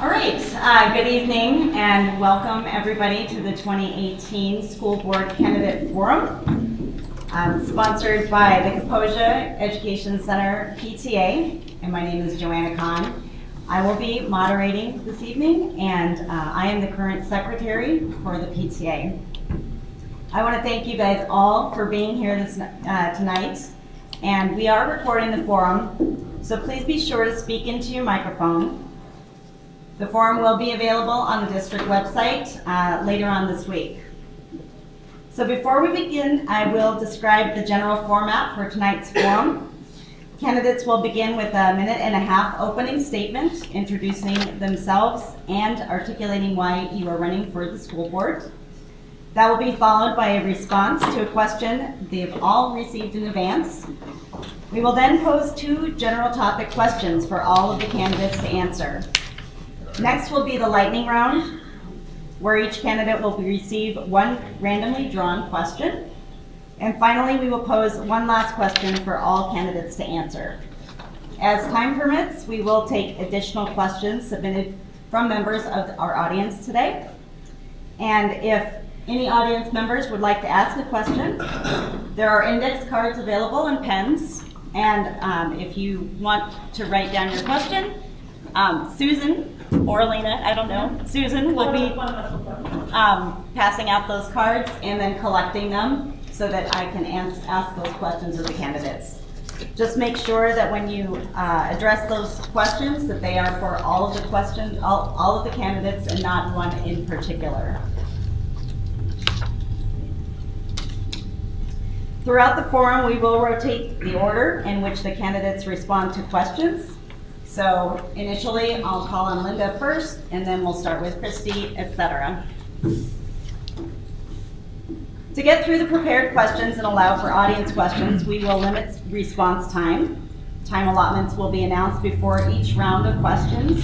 All right, uh, good evening and welcome everybody to the 2018 School Board Candidate Forum, um, sponsored by the Kaposia Education Center PTA, and my name is Joanna Kahn. I will be moderating this evening, and uh, I am the current secretary for the PTA. I want to thank you guys all for being here this, uh, tonight, and we are recording the forum, so please be sure to speak into your microphone the forum will be available on the district website uh, later on this week. So before we begin, I will describe the general format for tonight's forum. Candidates will begin with a minute and a half opening statement introducing themselves and articulating why you are running for the school board. That will be followed by a response to a question they've all received in advance. We will then pose two general topic questions for all of the candidates to answer. Next will be the lightning round, where each candidate will receive one randomly drawn question. And finally, we will pose one last question for all candidates to answer. As time permits, we will take additional questions submitted from members of our audience today. And if any audience members would like to ask a question, there are index cards available and pens. And um, if you want to write down your question, um, Susan or Elena, I don't know. Susan will be um, passing out those cards and then collecting them so that I can ask those questions of the candidates. Just make sure that when you uh, address those questions that they are for all of the questions, all, all of the candidates and not one in particular. Throughout the forum, we will rotate the order in which the candidates respond to questions. So initially, I'll call on Linda first, and then we'll start with Christy, etc. To get through the prepared questions and allow for audience questions, we will limit response time. Time allotments will be announced before each round of questions.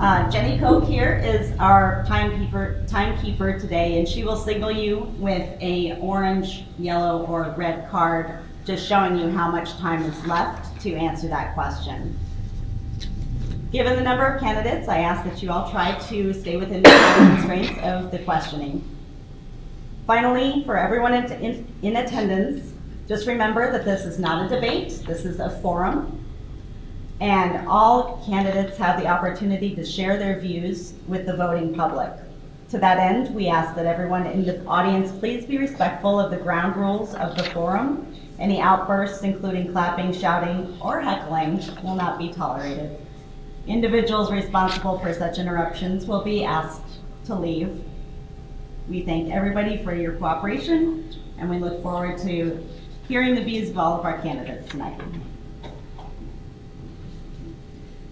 Uh, Jenny Koch here is our timekeeper, timekeeper today, and she will signal you with a orange, yellow, or red card, just showing you how much time is left to answer that question. Given the number of candidates, I ask that you all try to stay within the constraints of the questioning. Finally, for everyone in, in, in attendance, just remember that this is not a debate, this is a forum, and all candidates have the opportunity to share their views with the voting public. To that end, we ask that everyone in the audience please be respectful of the ground rules of the forum. Any outbursts, including clapping, shouting, or heckling, will not be tolerated. Individuals responsible for such interruptions will be asked to leave. We thank everybody for your cooperation, and we look forward to hearing the views of all of our candidates tonight.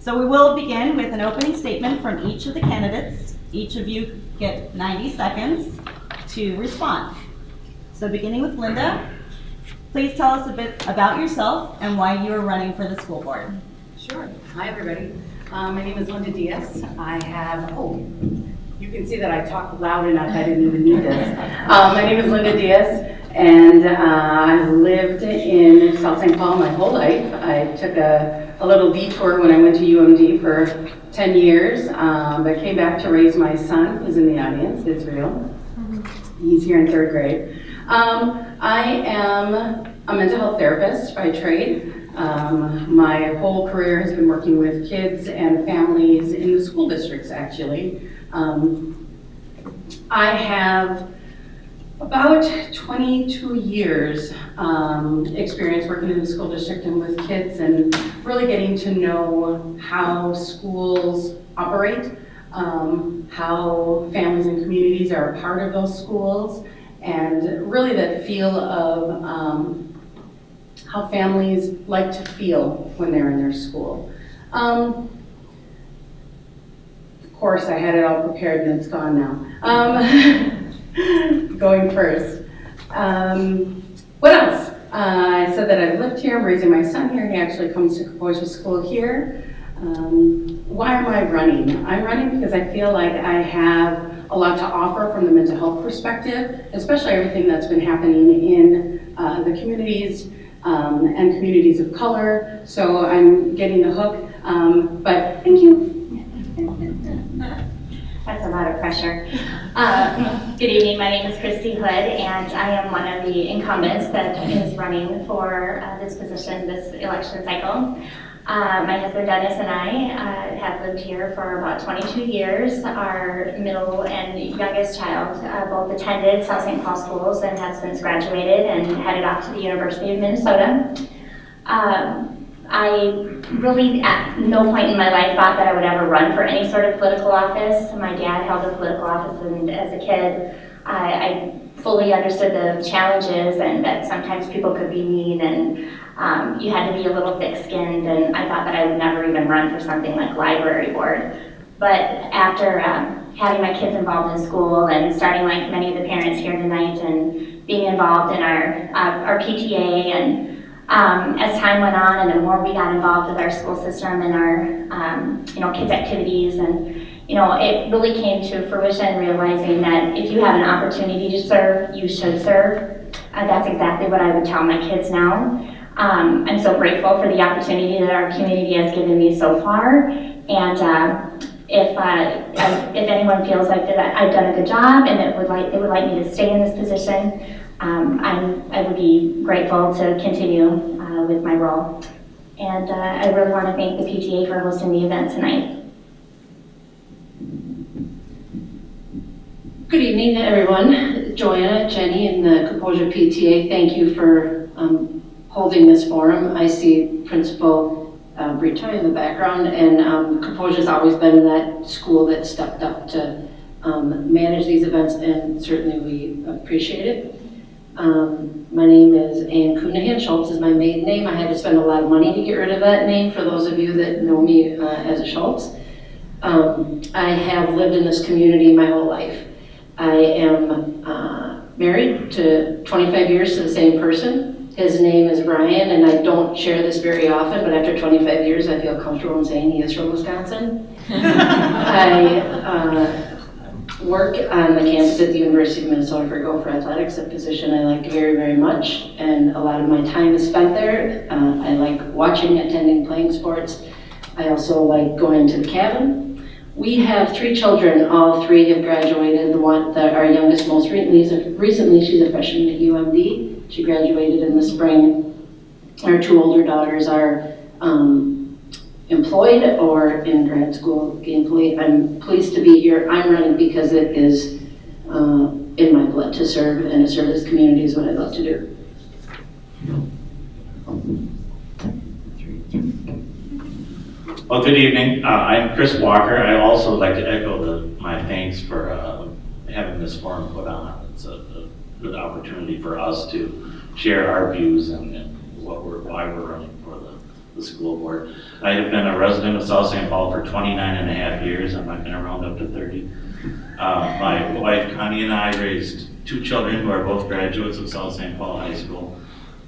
So we will begin with an opening statement from each of the candidates. Each of you get 90 seconds to respond. So beginning with Linda, please tell us a bit about yourself and why you are running for the school board. Sure. Hi, everybody. Um, my name is Linda Diaz. I have, oh, you can see that I talk loud enough, I didn't even need this. Um, my name is Linda Diaz, and uh, I lived in South St. Paul my whole life. I took a, a, little detour when I went to UMD for 10 years, um, but came back to raise my son, who's in the audience, Israel. He's here in third grade. Um, I am a mental health therapist by trade. Um, my whole career has been working with kids and families in the school districts, actually. Um, I have about 22 years um, experience working in the school district and with kids and really getting to know how schools operate, um, how families and communities are a part of those schools, and really that feel of um, how families like to feel when they're in their school. Um, of course, I had it all prepared and it's gone now. Um, going first. Um, what else? Uh, I said that I've lived here, I'm raising my son here, he actually comes to Kaposia School here. Um, why am I running? I'm running because I feel like I have a lot to offer from the mental health perspective, especially everything that's been happening in uh, the communities um, and communities of color. So I'm getting the hook. Um, but thank you. That's a lot of pressure. Um, Good evening, my name is Christy Hood, and I am one of the incumbents that is running for uh, this position this election cycle. Uh, My husband Dennis and I uh, have lived here for about 22 years. Our middle and youngest child uh, both attended South St. Paul schools and have since graduated and headed off to the University of Minnesota. Um, I really, at no point in my life, thought that I would ever run for any sort of political office. My dad held a political office, and as a kid, I, I fully understood the challenges and that sometimes people could be mean, and um, you had to be a little thick-skinned. And I thought that I would never even run for something like library board. But after um, having my kids involved in school and starting like many of the parents here tonight and being involved in our uh, our PTA and um, as time went on and the more we got involved with our school system and our, um, you know, kids' activities and, you know, it really came to fruition realizing that if you have an opportunity to serve, you should serve. Uh, that's exactly what I would tell my kids now. Um, I'm so grateful for the opportunity that our community has given me so far. And uh, if, uh, if anyone feels like that I've done a good job and it would like, they would like me to stay in this position, um, I'm, I would be grateful to continue uh, with my role. And uh, I really want to thank the PTA for hosting the event tonight. Good evening, everyone. Joanna, Jenny, and the Kaposia PTA, thank you for um, holding this forum. I see Principal uh, in the background, and um, Kaposia's always been that school that stepped up to um, manage these events, and certainly we appreciate it. Um, my name is Ann Kuhnahan. Schultz is my maiden name. I had to spend a lot of money to get rid of that name for those of you that know me uh, as a Schultz. Um, I have lived in this community my whole life. I am uh, married to 25 years to the same person. His name is Brian, and I don't share this very often, but after 25 years, I feel comfortable in saying he is from Wisconsin. I uh, work on the campus at the University of Minnesota for Gopher Athletics, a position I like very, very much, and a lot of my time is spent there. Uh, I like watching, attending, playing sports. I also like going to the cabin. We have three children. All three have graduated. The one, that our youngest, most recently, recently she's a freshman at UMD. She graduated in the spring. Our two older daughters are um, employed or in grad school gainfully. I'm pleased to be here. I'm running because it is uh, in my blood to serve and to serve this community is what I love to do. Well, good evening. Uh, I'm Chris Walker. I also would like to echo the, my thanks for uh, having this forum put on. It's a, a, good opportunity for us to share our views and, and what we're, why we're running for the the school board. I have been a resident of South St. Paul for 29 and a half years. I'm not going to round up to 30. Uh, my wife Connie and I raised two children who are both graduates of South St. Paul High School.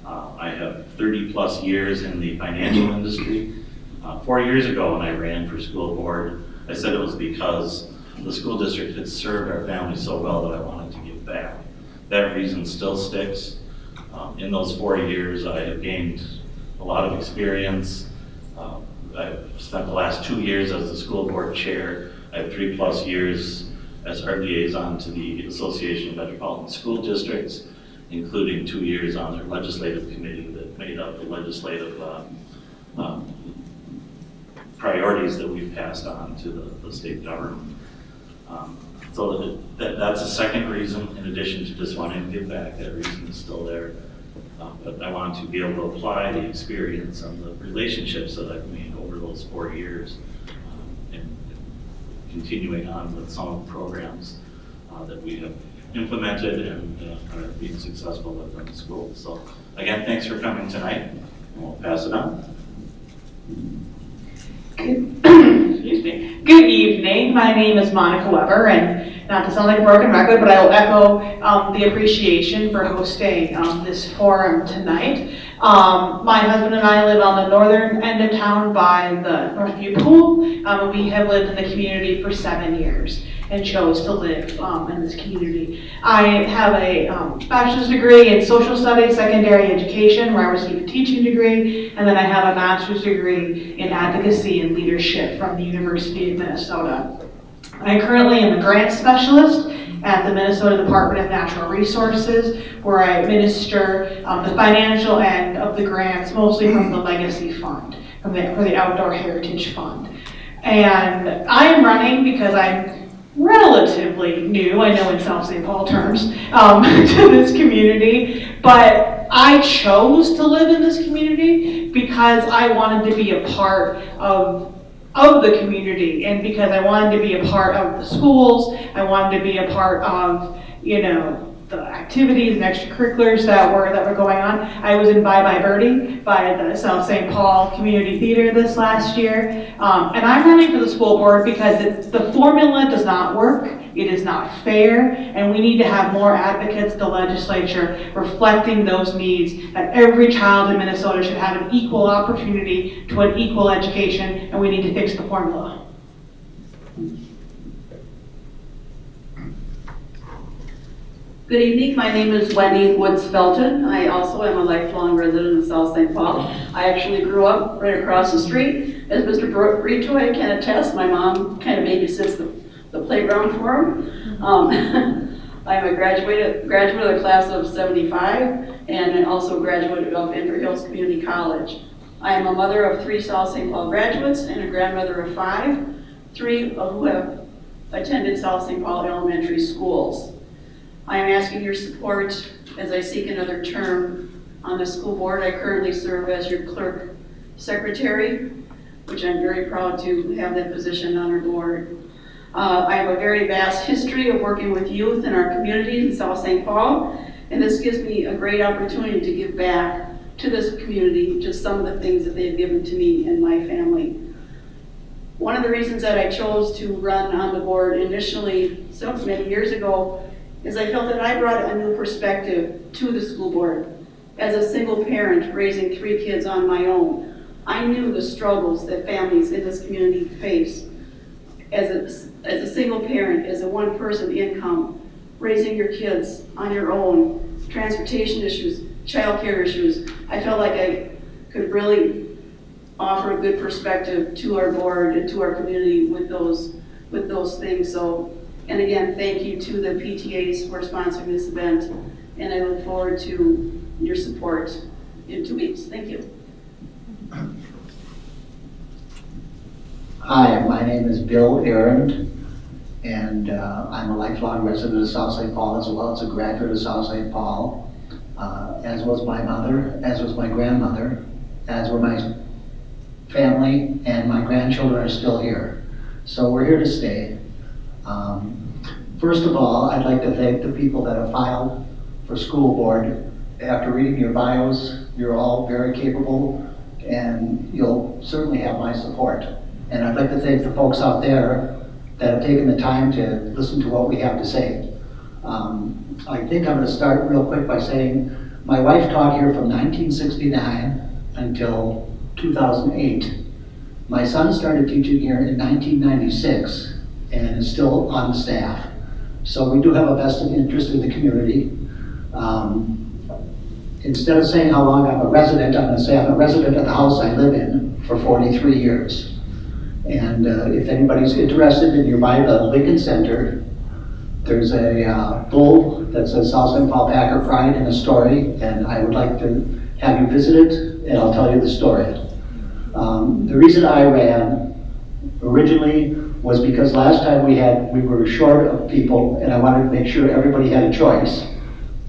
Uh, I have 30 plus years in the financial industry. Uh, four years ago when I ran for school board, I said it was because the school district had served our family so well that I wanted to give back. That reason still sticks. Um, in those four years, I have gained a lot of experience. Um, I've spent the last two years as the school board chair. I have three plus years as our liaison to the Association of Metropolitan School Districts, including two years on their legislative committee that made up the legislative uh, um, priorities that we've passed on to the, the state government. Um, so that, that's the second reason, in addition to just wanting to give back, that reason is still there. Uh, but I want to be able to apply the experience and the relationships that I've made over those four years um, and continuing on with some of the programs uh, that we have implemented and uh, are being successful with in the school. So again, thanks for coming tonight. And we'll pass it on. Excuse me. Good evening. My name is Monica Weber, and not to sound like a broken record, but I will echo um, the appreciation for hosting um, this forum tonight. Um, my husband and I live on the northern end of town by the Northview Pool. Um, we have lived in the community for seven years and chose to live um, in this community. I have a um, bachelor's degree in social studies, secondary education, where I received a teaching degree, and then I have a master's degree in advocacy and leadership from the University of Minnesota. I currently am a grant specialist at the Minnesota Department of Natural Resources, where I administer um, the financial end of the grants, mostly from the Legacy Fund, from the, the Outdoor Heritage Fund. And I am running because I'm relatively new, I know in South St. Paul terms, um, to this community, but I chose to live in this community because I wanted to be a part of of the community and because I wanted to be a part of the schools, I wanted to be a part of, you know, the activities and extracurriculars that were that were going on. I was in Bye Bye Birdie by the South St. Paul Community Theater this last year, um, and I'm running for the school board because the formula does not work. It is not fair, and we need to have more advocates at the legislature reflecting those needs that every child in Minnesota should have an equal opportunity to an equal education, and we need to fix the formula. Good evening, my name is Wendy Woods Felton. I also am a lifelong resident of South St. Paul. I actually grew up right across the street. As Mr. Britoy can attest, my mom kind of babysits the, the playground for him. Um, I'm a graduate, graduate of the class of 75 and also graduate of Inver Hills Community College. I am a mother of three South St. Paul graduates and a grandmother of five, three of who have attended South St. Paul elementary schools. I am asking your support as I seek another term on the school board. I currently serve as your clerk secretary, which I'm very proud to have that position on our board. Uh, I have a very vast history of working with youth in our community in South St. Paul, and this gives me a great opportunity to give back to this community just some of the things that they've given to me and my family. One of the reasons that I chose to run on the board initially so many years ago is I felt that I brought a new perspective to the school board. As a single parent raising three kids on my own, I knew the struggles that families in this community face. As a, as a single parent, as a one-person income, raising your kids on your own, transportation issues, childcare issues, I felt like I could really offer a good perspective to our board and to our community with those with those things. So and again, thank you to the PTAs for sponsoring this event, and I look forward to your support in two weeks. Thank you. Hi, my name is Bill Arend, and uh, I'm a lifelong resident of South St. Paul as well as a graduate of South St. Paul, uh, as was my mother, as was my grandmother, as were my family, and my grandchildren are still here. So we're here to stay. Um, First of all, I'd like to thank the people that have filed for school board. After reading your bios, you're all very capable and you'll certainly have my support. And I'd like to thank the folks out there that have taken the time to listen to what we have to say. Um, I think I'm going to start real quick by saying my wife taught here from 1969 until 2008. My son started teaching here in 1996 and is still on the staff. So we do have a vested interest in the community. Um, instead of saying how long I'm a resident, I'm going to say I'm a resident of the house I live in for 43 years. And uh, if anybody's interested in nearby the Lincoln Center, there's a uh, bull that says South St. Paul Packer Pride in a story, and I would like to have you visit it, and I'll tell you the story. Um, the reason I ran originally was because last time we had, we were short of people and I wanted to make sure everybody had a choice.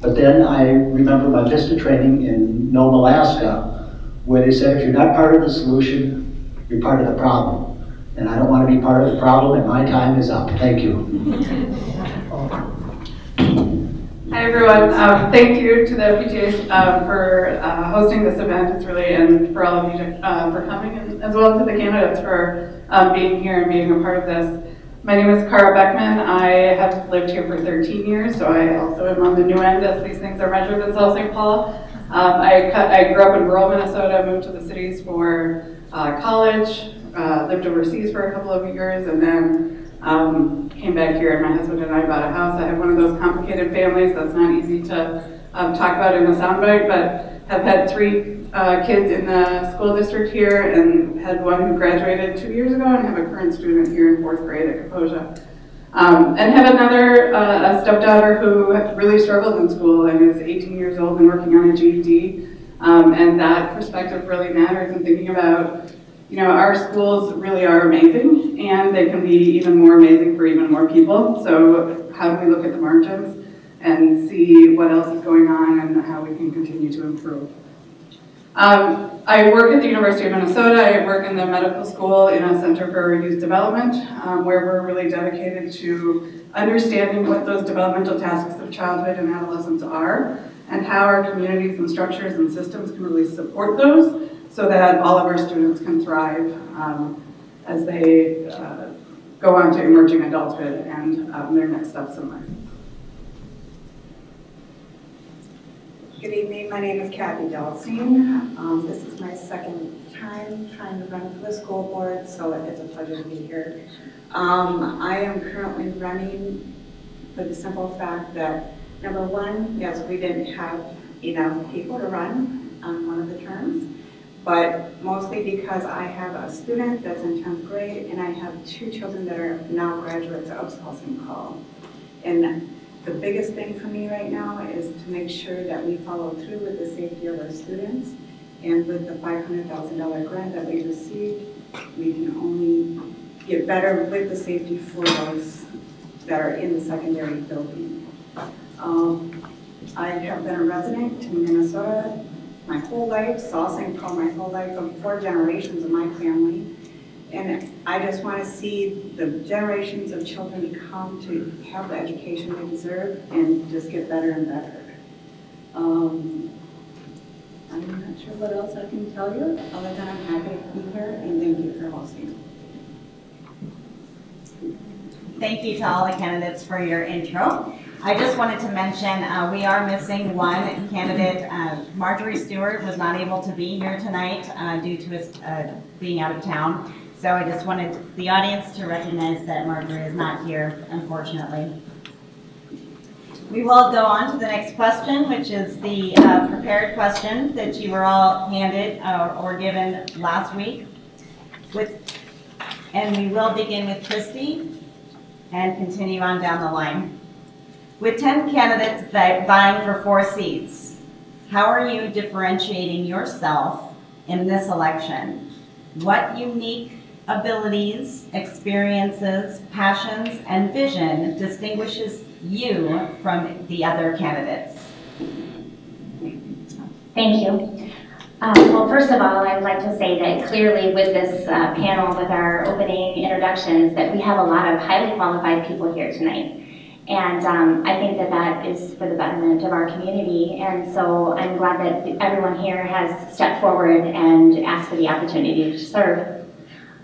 But then I remember my VISTA training in Nome, Alaska, where they said if you're not part of the solution, you're part of the problem. And I don't want to be part of the problem and my time is up. Thank you. Hi everyone. Um, thank you to the PTAs uh, for uh, hosting this event. It's really and for all of you uh, for coming, and as well as to the candidates for um, being here and being a part of this. My name is Cara Beckman. I have lived here for 13 years, so I also am on the new end as these things are measured in South St. Paul. Um, I, I, grew up in rural Minnesota, moved to the cities for uh, college, uh, lived overseas for a couple of years, and then um, came back here and my husband and I bought a house. I have one of those complicated families that's not easy to um, talk about in a soundbite, but have had three uh, kids in the school district here and had one who graduated two years ago and have a current student here in fourth grade at Kaposia. Um, and have another uh, a stepdaughter who really struggled in school and is 18 years old and working on a GED. Um, and that perspective really matters in thinking about, you know, our schools really are amazing and they can be even more amazing for even more people. So how do we look at the margins and see what else is going on and how we can continue to improve? Um, I work at the University of Minnesota. I work in the medical school in a Center for Youth Development, um, where we're really dedicated to understanding what those developmental tasks of childhood and adolescence are, and how our communities and structures and systems can really support those, so that all of our students can thrive um, as they uh, go on to emerging adulthood and um, their next steps in life. Good evening, my name is Kathy Delstein. Um, this is my second time trying to run for the school board, so it's a pleasure to be here. Um, I am currently running for the simple fact that, number one, yes, we didn't have enough people to run on one of the terms, but mostly because I have a student that's in 10th grade and I have two children that are now graduates of South St. Paul. And the biggest thing for me right now is to make sure that we follow through with the safety of our students. And with the $500,000 grant that we received, we can only get better with the safety for those that are in the secondary building. Um, I have been a resident in Minnesota my whole life, South St. Paul my whole life, from four generations of my family. And I just want to see the generations of children come to have the education they deserve and just get better and better. Um, I'm not sure what else I can tell you, other than I'm happy to be here and thank you for hosting. Thank you to all the candidates for your intro. I just wanted to mention, uh, we are missing one candidate. Uh, Marjorie Stewart was not able to be here tonight uh, due to his uh, being out of town. So I just wanted the audience to recognize that Marjorie is not here, unfortunately. We will go on to the next question, which is the uh, prepared question that you were all handed uh, or given last week. With, and we will begin with Christy and continue on down the line. With 10 candidates vying for four seats, how are you differentiating yourself in this election? What unique abilities, experiences, passions, and vision distinguishes you from the other candidates? Thank you. Um, well, first of all, I'd like to say that clearly with this uh, panel, with our opening introductions, that we have a lot of highly qualified people here tonight. And um, I think that that is for the betterment of our community. And so I'm glad that everyone here has stepped forward and asked for the opportunity to serve.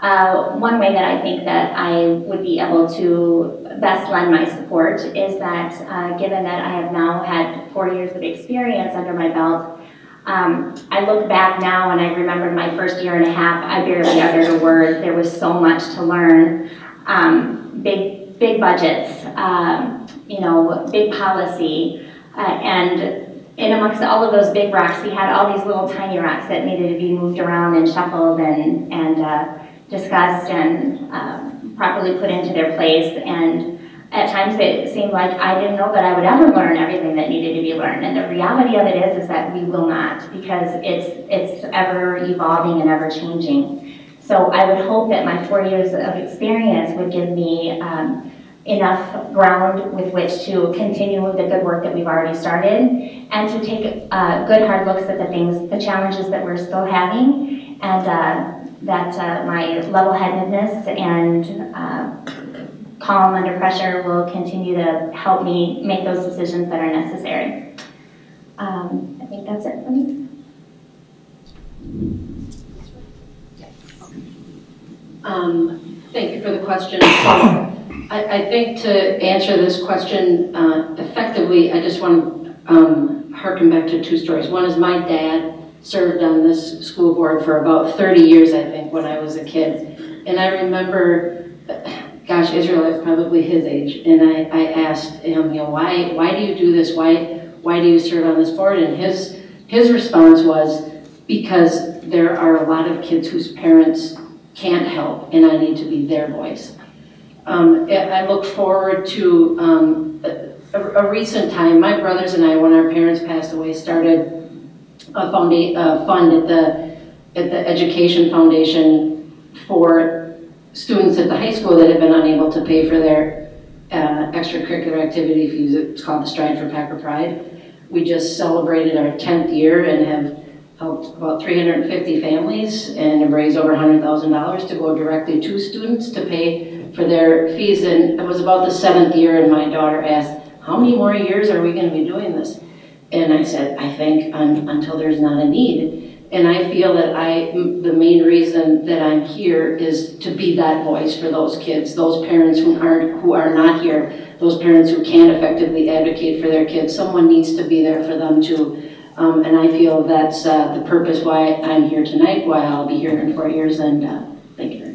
Uh, one way that I think that I would be able to best lend my support is that uh, given that I have now had four years of experience under my belt, um, I look back now and I remember my first year and a half, I barely uttered a word. There was so much to learn. Um, big, big budgets, um, you know, big policy, uh, and in amongst all of those big rocks, we had all these little tiny rocks that needed to be moved around and shuffled and, and uh, discussed and um, properly put into their place. And at times it seemed like I didn't know that I would ever learn everything that needed to be learned. And the reality of it is, is that we will not because it's, it's ever evolving and ever changing. So I would hope that my four years of experience would give me um, enough ground with which to continue the good work that we've already started and to take uh, good hard looks at the things, the challenges that we're still having and uh, that uh, my level-headedness and uh, calm under pressure will continue to help me make those decisions that are necessary. Um, I think that's it for me. Um, thank you for the question. I, I, think to answer this question uh, effectively, I just want to um, harken back to two stories. One is my dad served on this school board for about 30 years, I think, when I was a kid. And I remember, gosh, Israel is probably his age, and I, I asked him, you know, why, why do you do this? Why, why do you serve on this board? And his, his response was, because there are a lot of kids whose parents can't help, and I need to be their voice. Um, I look forward to um, a, a recent time. My brothers and I, when our parents passed away, started a a fund at the at the Education Foundation for students at the high school that have been unable to pay for their uh, extracurricular activity fees. It's called the Stride for Packer Pride. We just celebrated our 10th year and have helped about 350 families and have raised over $100,000 to go directly to students to pay for their fees. And it was about the seventh year and my daughter asked, how many more years are we going to be doing this? And I said, I think un- until there's not a need. And I feel that I, the main reason that I'm here is to be that voice for those kids, those parents who aren't, who are not here, those parents who can't effectively advocate for their kids. Someone needs to be there for them too. Um, and I feel that's uh, the purpose why I'm here tonight, why I'll be here in four years, and uh, thank you very much.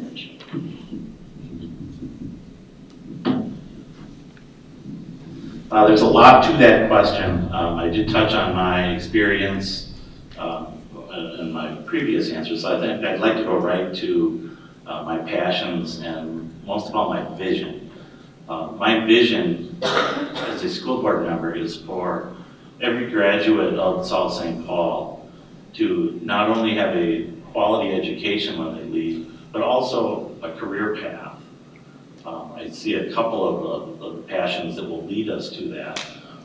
Uh, there's a lot to that question. Um, I did touch on my experience um, in my previous answers. So I think I'd like to go right to uh, my passions and most of all my vision. Uh, my vision as a school board member is for every graduate of South St. Paul to not only have a quality education when they leave, but also a career path. I see a couple of, of, of passions that will lead us to that.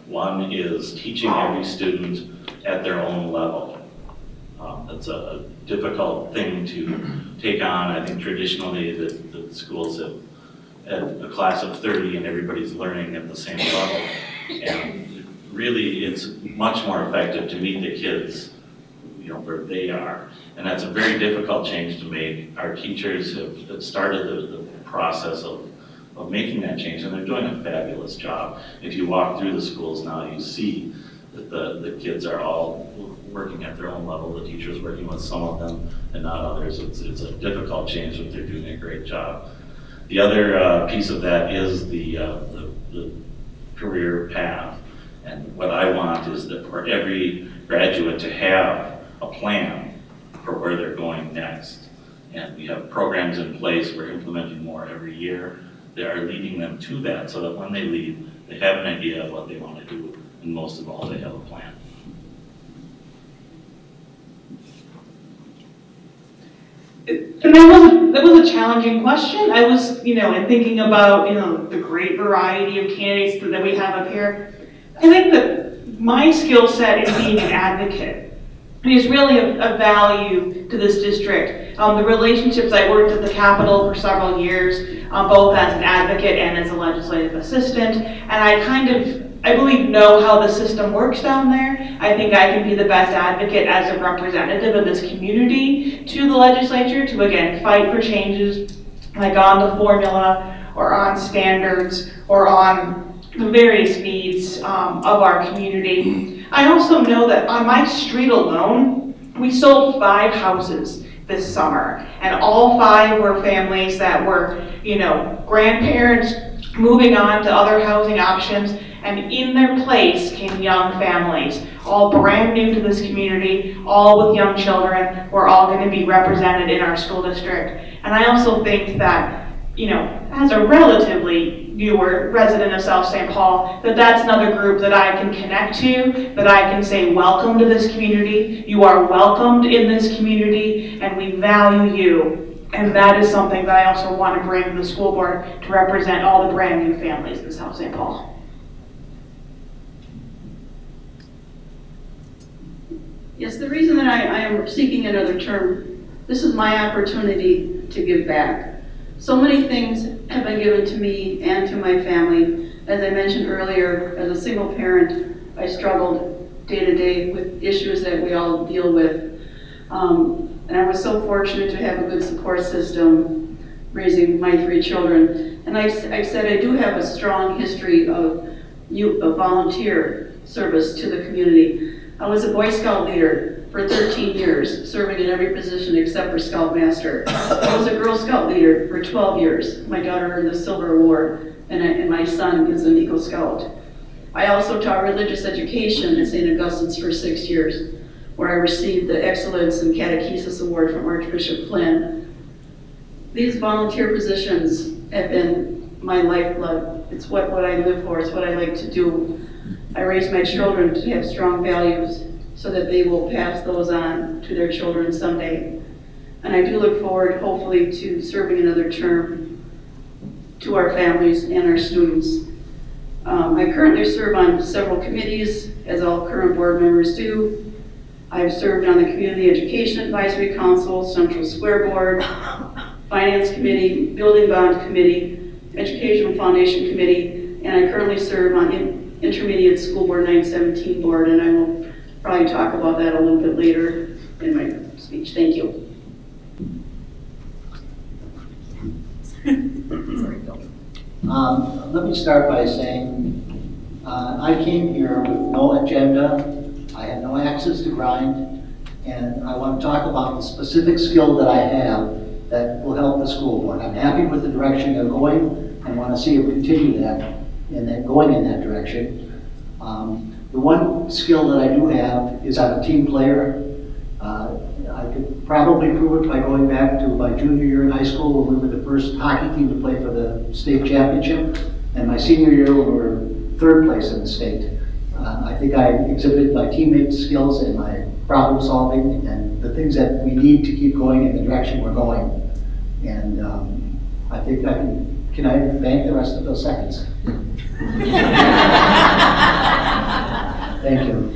One is teaching every student at their own level. Um, that's a, a difficult thing to take on. I think traditionally that the schools have had a class of 30 and everybody's learning at the same level. And really, it's much more effective to meet the kids, you know, where they are. And that's a very difficult change to make. Our teachers have, have started the, the process of, of making that change, and they're doing a fabulous job. If you walk through the schools now, you see that the, the kids are all working at their own level. The teacher's working with some of them and not others. It's, it's a difficult change, but they're doing a great job. The other uh, piece of that is the, uh, the, the career path. And what I want is that for every graduate to have a plan for where they're going next. And we have programs in place, we're implementing more every year are leading them to that so that when they leave, they have an idea of what they want to do. And most of all, they have a plan. And that was, a- that was a challenging question. I was, you know, in thinking about, you know, the great variety of candidates that we have up here. I think that my skill set in being an advocate is really of value to this district. Um, the relationships, I worked at the Capitol for several years, um, both as an advocate and as a legislative assistant, and I kind of, I believe, know how the system works down there. I think I can be the best advocate as a representative of this community to the legislature to, again, fight for changes like on the formula or on standards or on the various needs um, of our community. I also know that on my street alone, we sold five houses this summer, and all five were families that were, you know, grandparents moving on to other housing options, and in their place came young families, all brand new to this community, all with young children. We're all going to be represented in our school district. And I also think that you know, as a relatively newer resident of South St. Paul, that that's another group that I can connect to, that I can say, welcome to this community. You are welcomed in this community, and we value you. And that is something that I also want to bring to the school board to represent all the brand new families in South St. Paul. Yes, the reason that I, I am seeking another term, this is my opportunity to give back. So many things have been given to me and to my family. As I mentioned earlier, as a single parent, I struggled day to day with issues that we all deal with. Um, and I was so fortunate to have a good support system raising my three children. And I, I said I do have a strong history of, you, of volunteer service to the community. I was a Boy Scout leader for 13 years, serving in every position except for Scoutmaster. I was a Girl Scout leader for 12 years. My daughter earned the Silver Award, and, I, and my son is an Eagle Scout. I also taught religious education at St. Augustine's for six years, where I received the Excellence in Catechesis Award from Archbishop Flynn. These volunteer positions have been my lifeblood. It's what, what I live for, it's what I like to do. I raise my children to have strong values so that they will pass those on to their children someday. And I do look forward, hopefully, to serving another term to our families and our students. Um, I currently serve on several committees, as all current board members do. I've served on the Community Education Advisory Council, Central Square Board, Finance Committee, Building Bond Committee, Educational Foundation Committee, and I currently serve on in- Intermediate School Board 917 Board, and I will probably talk about that a little bit later in my speech. Thank you. Um, Let me start by saying, uh, I came here with no agenda, I had no axes to grind, and I want to talk about the specific skill that I have that will help the school board. I'm happy with the direction they're going, and want to see it continue that, and then going in that direction. Um, The one skill that I do have is I'm a team player. Uh, I could probably prove it by going back to my junior year in high school when we were the first hockey team to play for the state championship. And my senior year, when we were third place in the state. Uh, I think I exhibited my teammate skills and my problem solving and the things that we need to keep going in the direction we're going. And um, I think I can, can I bank the rest of those seconds? Thank you.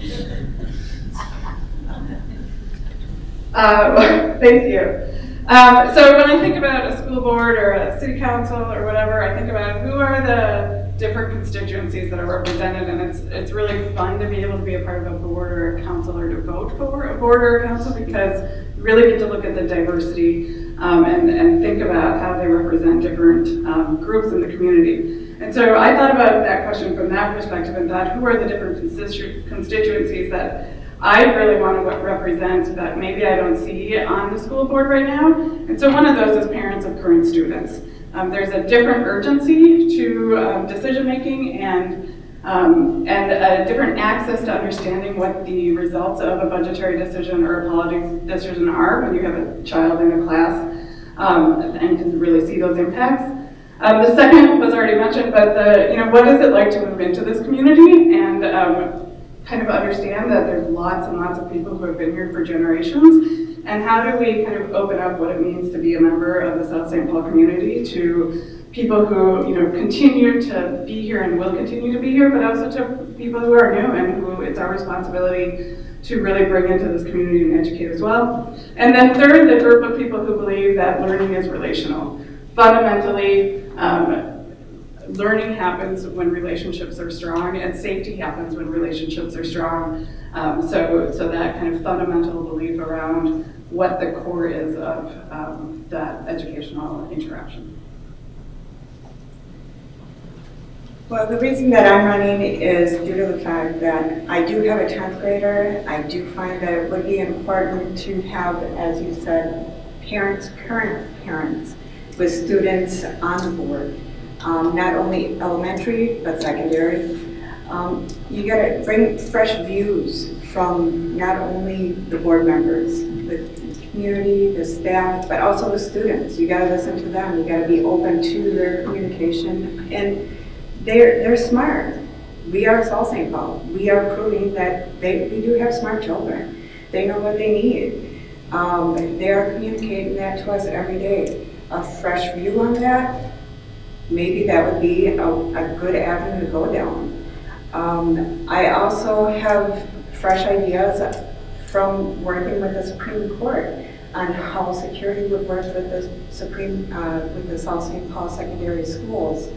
Uh, Thank you. Um, So when I think about a school board or a city council or whatever, I think about who are the different constituencies that are represented, and it's, it's really fun to be able to be a part of a board or a council or to vote for a board or a council because you really get to look at the diversity um, and, and think about how they represent different um, groups in the community. And so I thought about that question from that perspective and thought, who are the different constitu- constituencies that I really want to represent that maybe I don't see on the school board right now. And so one of those is parents of current students. Um, there's a different urgency to um, decision making and um, and a different access to understanding what the results of a budgetary decision or a policy decision are when you have a child in a class um, and can really see those impacts. Um, the second was already mentioned, but the you know what is it like to move into this community and um, kind of understand that there's lots and lots of people who have been here for generations. And how do we kind of open up what it means to be a member of the South St. Paul community to people who, you know, continue to be here and will continue to be here, but also to people who are new and who it's our responsibility to really bring into this community and educate as well. And then third, the group of people who believe that learning is relational. Fundamentally, um, learning happens when relationships are strong and safety happens when relationships are strong. Um, so, so that kind of fundamental belief around what the core is of um, that educational interaction. Well, the reason that I'm running is due to the fact that I do have a 10th grader. I do find that it would be important to have, as you said, parents, current parents, with students on the board um, not only elementary, but secondary. Um, you gotta bring fresh views from not only the board members, the community, the staff, but also the students. You gotta listen to them. You gotta be open to their communication. And they're, they're smart. We are South St. Paul. We are proving that they, we do have smart children. They know what they need. Um, they are communicating that to us every day. A fresh view on that maybe that would be a, a good avenue to go down. Um, I also have fresh ideas from working with the Supreme Court on how security would work with the Supreme, uh, with the South St. Paul Secondary Schools.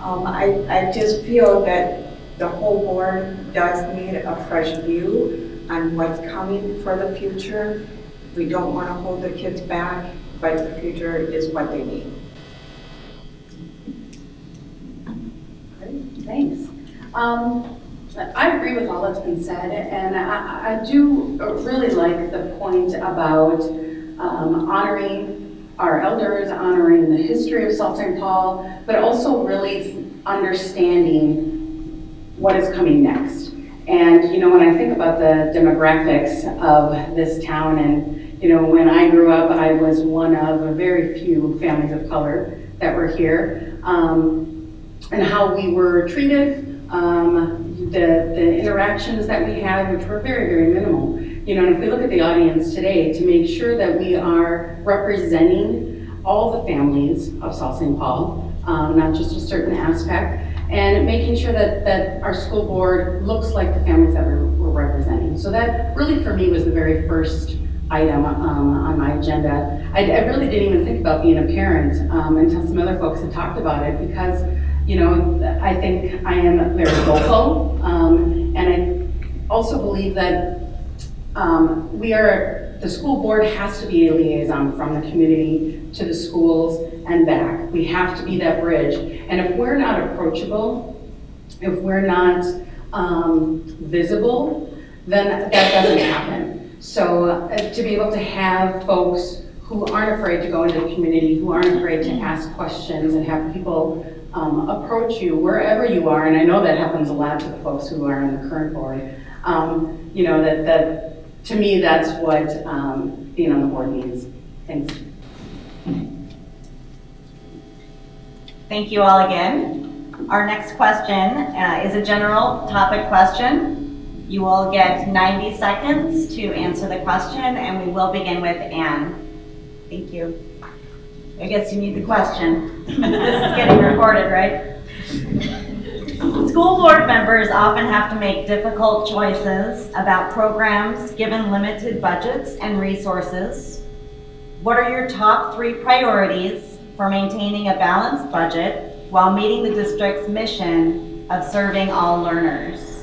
Um, I, I just feel that the whole board does need a fresh view on what's coming for the future. We don't want to hold the kids back, but the future is what they need. Thanks. Um, I agree with all that's been said, and I, I do really like the point about um, honoring our elders, honoring the history of South St. Paul, but also really understanding what is coming next. And, you know, when I think about the demographics of this town, and, you know, when I grew up, I was one of a very few families of color that were here, um, and how we were treated, um, the, the interactions that we had, which were very, very minimal. You know, and if we look at the audience today, to make sure that we are representing all the families of South St. Paul, um, not just a certain aspect, and making sure that, that our school board looks like the families that we're, we're representing. So that really for me was the very first item um, on my agenda. I, I really didn't even think about being a parent um, until some other folks had talked about it because, you know, I think I am very vocal um, and I also believe that um, we are, the school board has to be a liaison from the community to the schools and back. We have to be that bridge. And if we're not approachable, if we're not um, visible, then that doesn't happen. So uh, to be able to have folks who aren't afraid to go into the community, who aren't afraid to ask questions and have people um, approach you wherever you are, and I know that happens a lot to the folks who are on the current board, um, you know, that, that, to me, that's what um, being on the board means. Thanks. Thank you all again. Our next question uh, is a general topic question. You will get 90 seconds to answer the question, and we will begin with Anne. Thank you. I guess you need the question. this is getting recorded, right? School board members often have to make difficult choices about programs given limited budgets and resources. What are your top three priorities for maintaining a balanced budget while meeting the district's mission of serving all learners?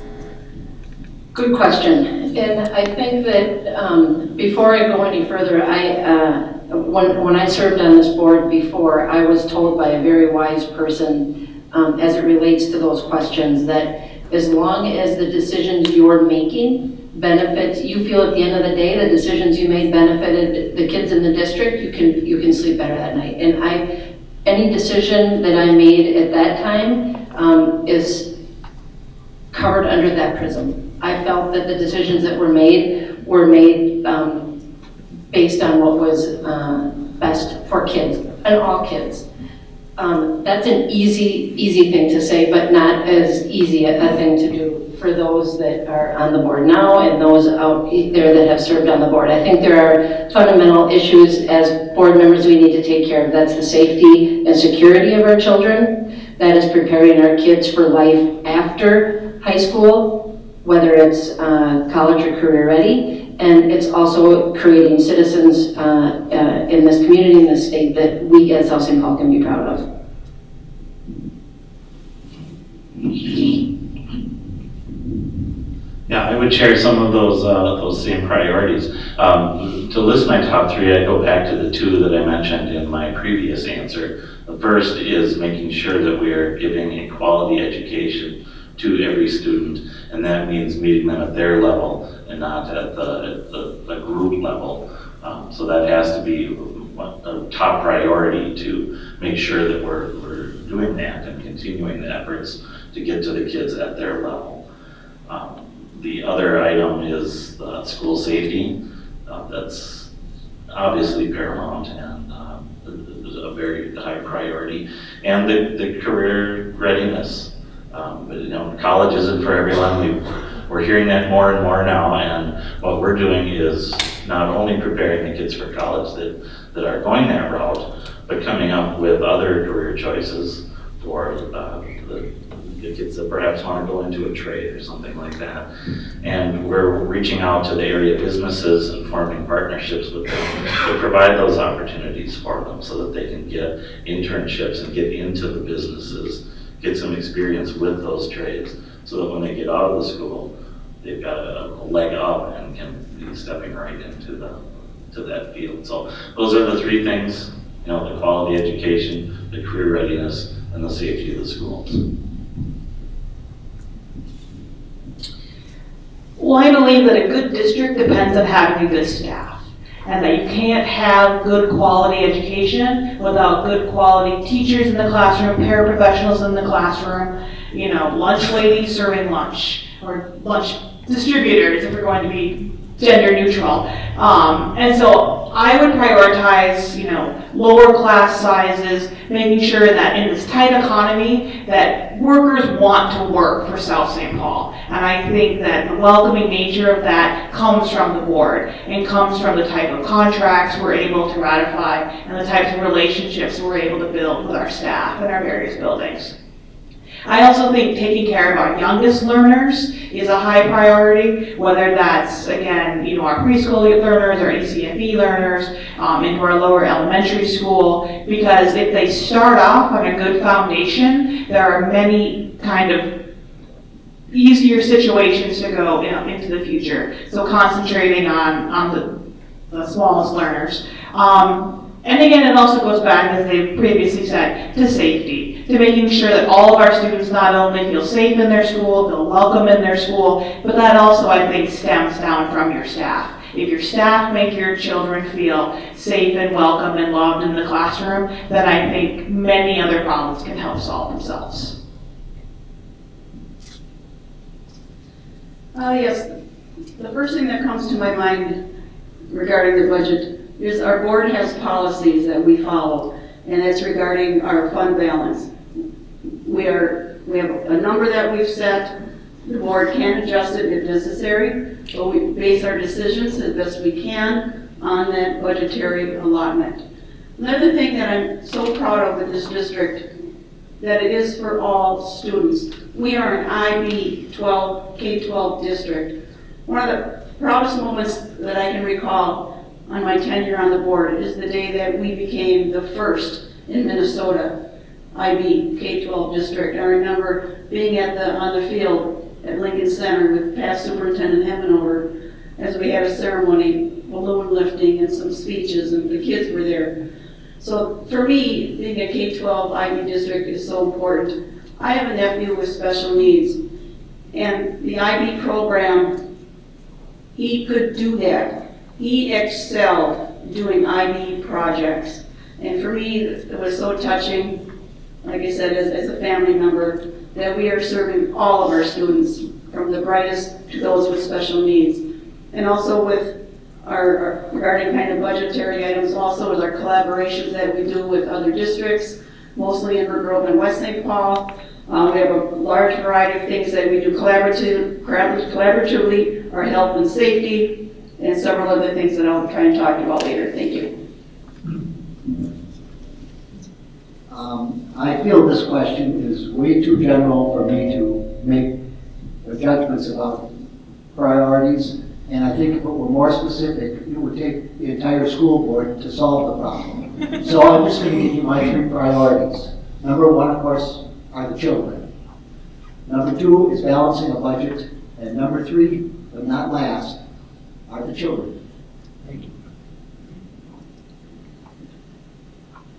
Good question. And I think that um, before I go any further, I, uh, when, when I served on this board before, I was told by a very wise person um, as it relates to those questions that as long as the decisions you're making benefits, you feel at the end of the day the decisions you made benefited the kids in the district, you can, you can sleep better that night. And I, any decision that I made at that time um, is covered under that prism. I felt that the decisions that were made were made um, based on what was uh, best for kids and all kids. Um, that's an easy, easy thing to say, but not as easy a, a thing to do for those that are on the board now and those out there that have served on the board. I think there are fundamental issues as board members we need to take care of. That's the safety and security of our children. That is preparing our kids for life after high school, whether it's uh, college or career ready. And it's also creating citizens uh, uh, in this community, in this state, that we at South St. Paul can be proud of. Yeah, I would share some of those, uh, those same priorities. Um, to list my top three, I go back to the two that I mentioned in my previous answer. The first is making sure that we are giving a quality education to every student, and that means meeting them at their level and not at the, at the, the group level. Um, so that has to be a top priority to make sure that we're, we're doing that and continuing the efforts to get to the kids at their level. Um, the other item is uh, school safety. Uh, that's obviously paramount and um, a very high priority. And the, the career readiness. Um, but, you know, college isn't for everyone. We, we're hearing that more and more now. And what we're doing is not only preparing the kids for college that, that are going that route, but coming up with other career choices for uh, the the kids that perhaps want to go into a trade or something like that. And we're reaching out to the area businesses and forming partnerships with them to provide those opportunities for them so that they can get internships and get into the businesses, get some experience with those trades, so that when they get out of the school, they've got a, a leg up and can be stepping right into the to that field. So those are the three things, you know, the quality education, the career readiness, and the safety of the schools. Well, I believe that a good district depends on having a good staff. And that you can't have good quality education without good quality teachers in the classroom, paraprofessionals in the classroom, you know, lunch ladies serving lunch, or lunch distributors if we're going to be gender neutral. Um, and so I would prioritize, you know, lower class sizes, making sure that in this tight economy, that workers want to work for South St. Paul. And I think that the welcoming nature of that comes from the board and comes from the type of contracts we're able to ratify and the types of relationships we're able to build with our staff in our various buildings. I also think taking care of our youngest learners is a high priority, whether that's, again, you know, our preschool learners, or ECFE learners, um, into our lower elementary school, because if they start off on a good foundation, there are many kind of easier situations to go you know, into the future. So concentrating on, on the, the smallest learners. Um, and again, it also goes back, as they previously said, to safety, to making sure that all of our students not only feel safe in their school, feel welcome in their school, but that also, I think, stems down from your staff. If your staff make your children feel safe and welcome and loved in the classroom, then I think many other problems can help solve themselves. Uh, yes, the first thing that comes to my mind regarding the budget is our board has policies that we follow, and that's regarding our fund balance. We are, we have a number that we've set, the board can adjust it if necessary, but we base our decisions as best we can on that budgetary allotment. Another thing that I'm so proud of with this district, that it is for all students. We are an IB 12, K-12 district. One of the proudest moments that I can recall on my tenure on the board is the day that we became the first in Minnesota IB K-12 district. I remember being at the, on the field at Lincoln Center with past Superintendent Hemmenover as we had a ceremony, balloon lifting and some speeches and the kids were there. So for me, being a K-12 IB district is so important. I have a nephew with special needs and the IB program, he could do that he excelled doing IB projects. And for me, it was so touching, like I said, as, as a family member, that we are serving all of our students, from the brightest to those with special needs. And also with our, our regarding kind of budgetary items, also with our collaborations that we do with other districts, mostly in Grove and West St. Paul. Um, we have a large variety of things that we do collaborative, collaboratively, our health and safety, and several other things that I'll try and talk about later. Thank you. Um, I feel this question is way too general for me to make judgments about priorities. And I think if it were more specific, it would take the entire school board to solve the problem. So I'm just going to give you my three priorities. Number one, of course, are the children. Number two is balancing a budget. And number three, but not last, are the children. Thank you.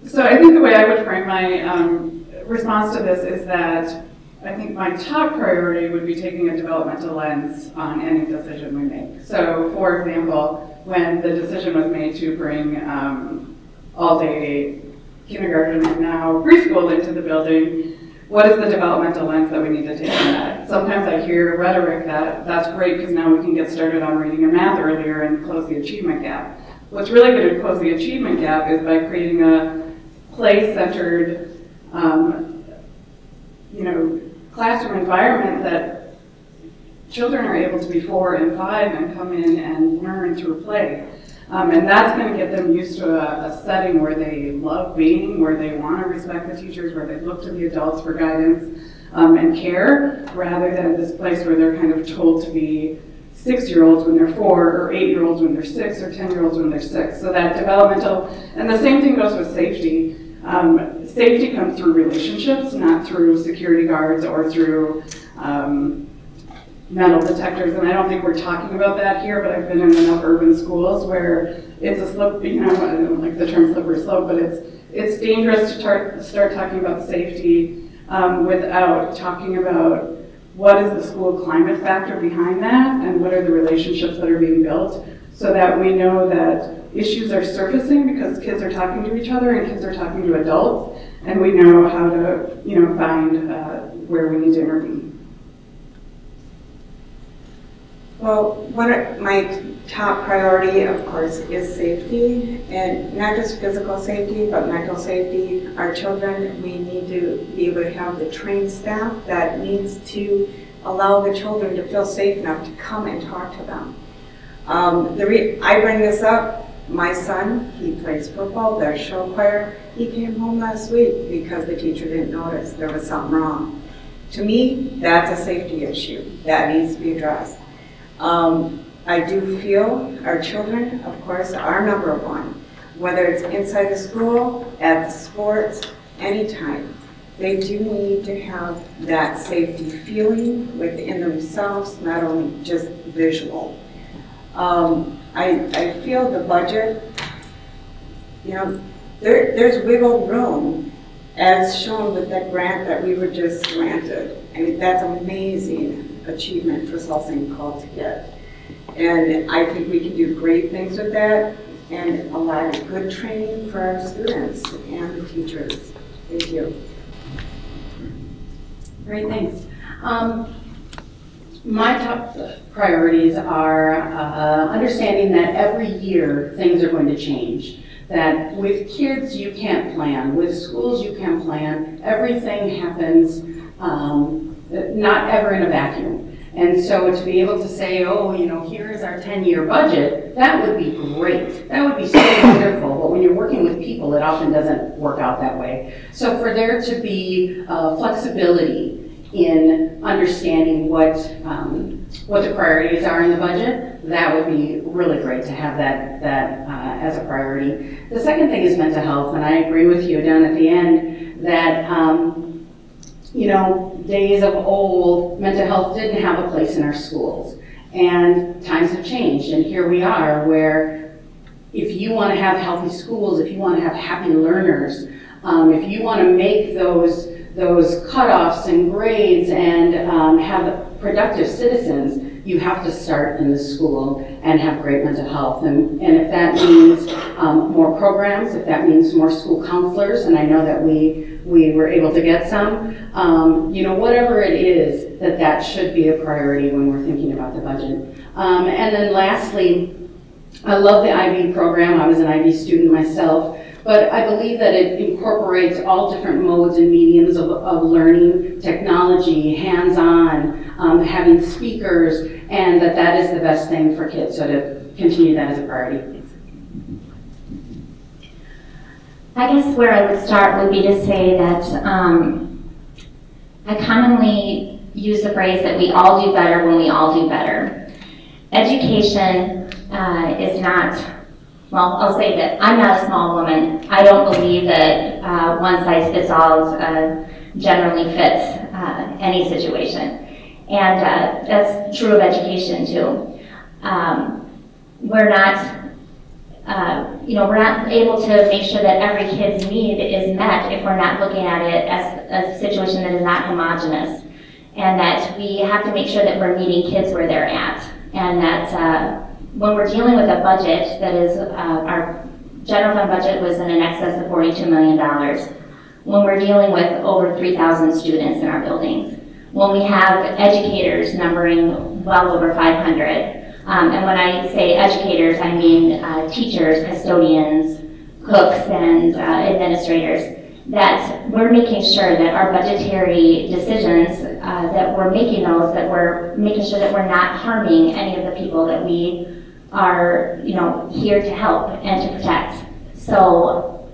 So I think the way I would frame my um, response to this is that I think my top priority would be taking a developmental lens on any decision we make. So for example, when the decision was made to bring um, all-day kindergarten and now preschool into the building, what is the developmental lens that we need to take on that? Sometimes I hear rhetoric that that's great because now we can get started on reading and math earlier and close the achievement gap. What's really going to close the achievement gap is by creating a play-centered, um, you know, classroom environment that children are able to be four and five and come in and learn through play. Um, and that's going to get them used to a, a, setting where they love being, where they want to respect the teachers, where they look to the adults for guidance um, and care, rather than this place where they're kind of told to be six-year-olds when they're four, or eight-year-olds when they're six, or ten-year-olds when they're six. So that developmental, and the same thing goes with safety. Um, safety comes through relationships, not through security guards or through um, metal detectors, and I don't think we're talking about that here, but I've been in enough urban schools where it's a slip, you know, I don't like the term slippery slope, but it's, it's dangerous to start, start talking about safety um, without talking about what is the school climate factor behind that and what are the relationships that are being built so that we know that issues are surfacing because kids are talking to each other and kids are talking to adults and we know how to, you know, find uh, where we need to intervene. Well, what are, my top priority, of course, is safety, and not just physical safety, but mental safety. Our children, we need to be able to have the trained staff that needs to allow the children to feel safe enough to come and talk to them. Um, I bring this up, my son, he plays football, there's show choir. He came home last week because the teacher didn't notice there was something wrong. To me, that's a safety issue that needs to be addressed. Um, I do feel our children, of course, are number one, whether it's inside the school, at the sports, anytime. They do need to have that safety feeling within themselves, not only just visual. Um, I, I feel the budget, you know, there, there's wiggle room as shown with that grant that we were just granted. I mean, that's amazing achievement for South St. Paul to get. And I think we can do great things with that and a lot of good training for our students and the teachers. Thank you. Great, thanks. Um, My top priorities are uh, understanding that every year, things are going to change. That with kids, you can't plan, with schools, you can plan. Everything happens, um, not ever in a vacuum. And so to be able to say, oh, you know, here is our 10-year budget, that would be great. That would be so wonderful. But when you're working with people, it often doesn't work out that way. So for there to be uh, flexibility in understanding what, um, what the priorities are in the budget, that would be really great to have that, that uh, as a priority. The second thing is mental health, and I agree with you down at the end that, um, you know, days of old, mental health didn't have a place in our schools. And times have changed, and here we are where if you want to have healthy schools, if you want to have happy learners, um, if you want to make those those cutoffs and grades and um, have productive citizens, you have to start in the school and have great mental health. And, and if that means um, more programs, if that means more school counselors, and I know that we, we were able to get some, um, you know, whatever it is, that that should be a priority when we're thinking about the budget. Um, and then lastly, I love the IB program. I was an IB student myself. But I believe that it incorporates all different modes and mediums of, of learning, technology, hands-on, um, having speakers, and that that is the best thing for kids, so to continue that as a priority. I guess where I would start would be to say that um, I commonly use the phrase that we all do better when we all do better. Education uh, is not well, I'll say that I'm not a small woman. I don't believe that uh, one size fits all uh, generally fits uh, any situation. And uh, that's true of education too. Um, we're not, uh, you know, we're not able to make sure that every kid's need is met if we're not looking at it as a situation that is not homogenous. And that we have to make sure that we're meeting kids where they're at. And that uh, when we're dealing with a budget that is, uh, our general fund budget was in an excess of $42 million. When we're dealing with over 3,000 students in our buildings. When we have educators numbering well over 500. Um, and when I say educators, I mean uh, teachers, custodians, cooks, and uh, administrators that we're making sure that our budgetary decisions, uh, that we're making those, that we're making sure that we're not harming any of the people that we are, you know, here to help and to protect. So